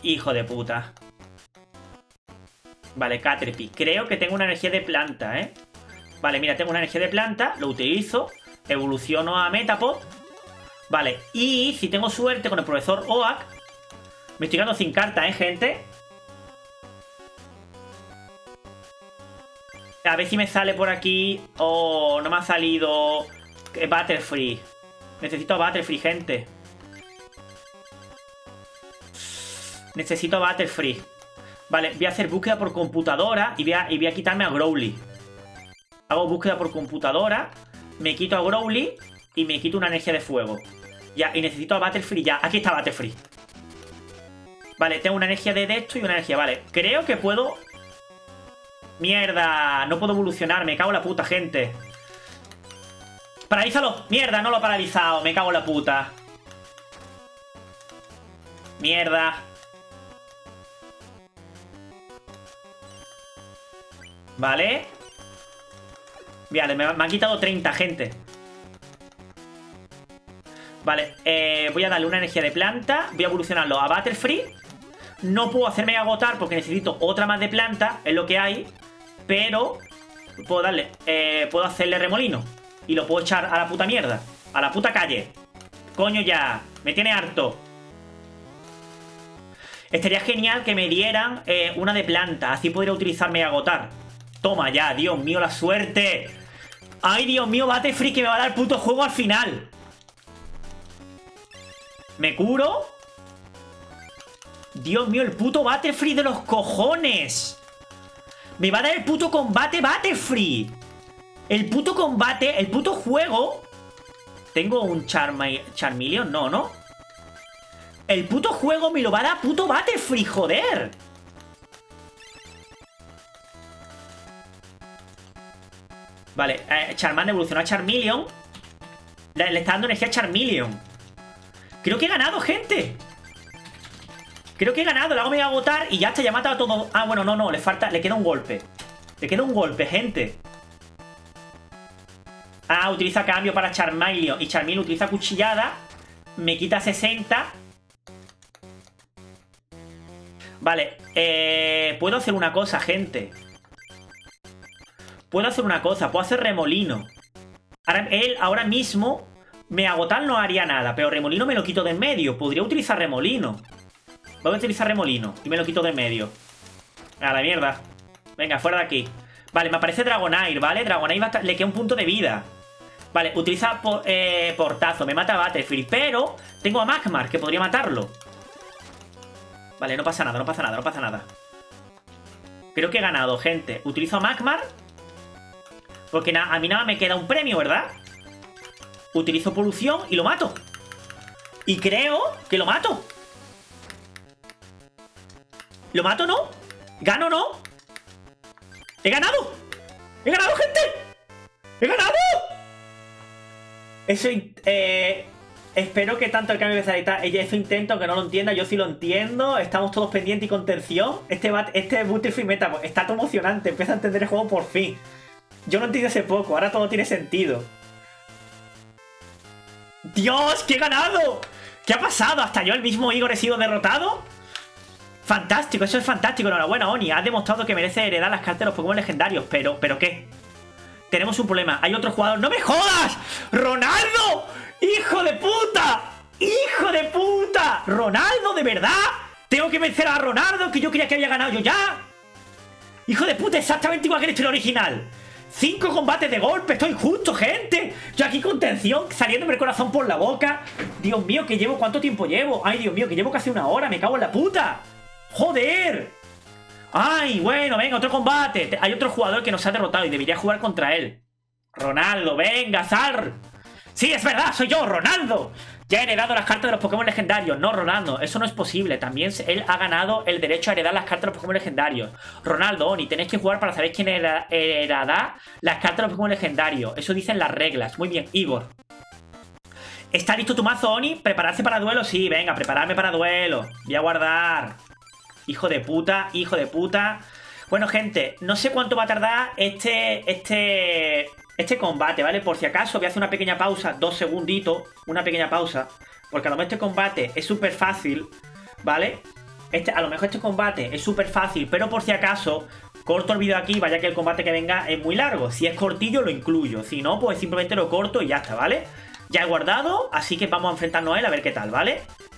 Hijo de puta. Vale, Caterpie. Creo que tengo una energía de planta, ¿eh? Vale, mira, tengo una energía de planta. Lo utilizo. Evoluciono a Metapod. Vale, y si tengo suerte con el profesor Oak... Me estoy quedando sin carta, ¿eh, gente? A ver si me sale por aquí... Oh, no me ha salido... Battlefree. Necesito a Battlefree, gente. Necesito Battlefree. Vale, voy a hacer búsqueda por computadora y voy a, y voy a quitarme a Growly. Hago búsqueda por computadora, me quito a Growly y me quito una energía de fuego. Ya, y necesito a Battlefree ya. Aquí está Battlefree. Vale, tengo una energía de esto y una energía. Vale, creo que puedo... Mierda, no puedo evolucionar, me cago en la puta, gente. Paralízalo. Mierda, no lo he paralizado, me cago la puta. Mierda. Vale. Vale, me, han quitado 30, gente. Vale, eh, voy a darle una energía de planta. Voy a evolucionarlo a Battlefree. No puedo hacerme agotar porque necesito otra más de planta. Es lo que hay. Pero puedo darle... Eh, puedo hacerle remolino. Y lo puedo echar a la puta mierda. A la puta calle. Coño ya. Me tiene harto. Estaría genial que me dieran eh, una de planta. Así podría utilizarme y agotar. Toma ya, Dios mío, la suerte. Ay, Dios mío, Battlefree que me va a dar puto juego al final. ¿Me curo? Dios mío, el puto Battlefree de los cojones. Me va a dar el puto combate Battlefree. El puto combate, el puto juego. ¿Tengo un Charmeleon? No, ¿no? El puto juego me lo va a dar puto Battlefree, joder. Vale, eh, Charmander evolucionó a Charmeleon. Le, está dando energía a Charmeleon. Creo que he ganado, gente. Creo que he ganado. Le hago medio agotar y ya está, ya ha matado a todo. Ah, bueno, no, no, le falta, le queda un golpe. Le queda un golpe, gente. Ah, utiliza cambio para Charmeleon. Y Charmeleon utiliza cuchillada. Me quita 60. Vale, eh, puedo hacer una cosa, gente. Puedo hacer una cosa, puedo hacer remolino. Él ahora mismo, me agotar no haría nada, pero remolino me lo quito de en medio. Podría utilizar remolino. Voy a utilizar remolino y me lo quito de en medio. A la mierda. Venga, fuera de aquí. Vale, me aparece Dragonair, ¿vale? Dragonair va a le queda un punto de vida. Vale, utiliza eh, portazo, me mata Battlefield, pero tengo a Magmar, que podría matarlo. Vale, no pasa nada, no pasa nada, no pasa nada. Creo que he ganado, gente. Utilizo a Magmar. Porque a mí nada me queda un premio, ¿verdad? Utilizo polución y lo mato. Y creo que lo mato. ¿Lo mato no? ¿Gano no? ¡He ganado! ¡He ganado, gente! ¡He ganado! Eso, eh, espero que tanto el cambio de salita, ella eso intento que no lo entienda, yo sí lo entiendo, estamos todos pendientes y con tensión. Este, este Battlefield Meta pues, está todo emocionante, empieza a entender el juego por fin. Yo no entiendo hace poco, ahora todo tiene sentido. ¡Dios! ¡Que he ganado! ¿Qué ha pasado? ¿Hasta yo el mismo Igor he sido derrotado? Fantástico, eso es fantástico. Enhorabuena, Oni. Has demostrado que merece heredar las cartas de los Pokémon legendarios. Pero, ¿pero qué? Tenemos un problema. Hay otro jugador. ¡No me jodas! ¡Ronaldo! ¡Hijo de puta! ¡Hijo de puta! ¿Ronaldo, de verdad? ¿Tengo que vencer a Ronaldo que yo creía que había ganado yo ya? ¡Hijo de puta! Exactamente igual que el original. Cinco combates de golpe, estoy justo, gente. Yo aquí con tensión, saliéndome el corazón por la boca. Dios mío, que llevo, ¿cuánto tiempo llevo? Ay, Dios mío, que llevo casi una hora, me cago en la puta. ¡Joder! ¡Ay, bueno, venga, otro combate! Hay otro jugador que nos ha derrotado y debería jugar contra él. Ronaldo, venga, Zar. Sí, es verdad, soy yo, Ronaldo. Ya he heredado las cartas de los Pokémon legendarios. No, Ronaldo, eso no es posible. También él ha ganado el derecho a heredar las cartas de los Pokémon legendarios. Ronaldo, Oni, tenéis que jugar para saber quién heredará las cartas de los Pokémon legendarios. Eso dicen las reglas. Muy bien, Igor. ¿Está listo tu mazo, Oni? ¿Prepararse para duelo? Sí, venga, prepararme para duelo. Voy a guardar. Hijo de puta, hijo de puta. Bueno, gente, no sé cuánto va a tardar este, este, este combate, ¿vale? Por si acaso voy a hacer una pequeña pausa, dos segunditos, una pequeña pausa. Porque a lo mejor este combate es súper fácil, ¿vale? Este, a lo mejor este combate es súper fácil, pero por si acaso corto el vídeo aquí, vaya que el combate que venga es muy largo. Si es cortillo, lo incluyo. Si no, pues simplemente lo corto y ya está, ¿vale? Ya he guardado, así que vamos a enfrentarnos a él a ver qué tal, ¿vale? vale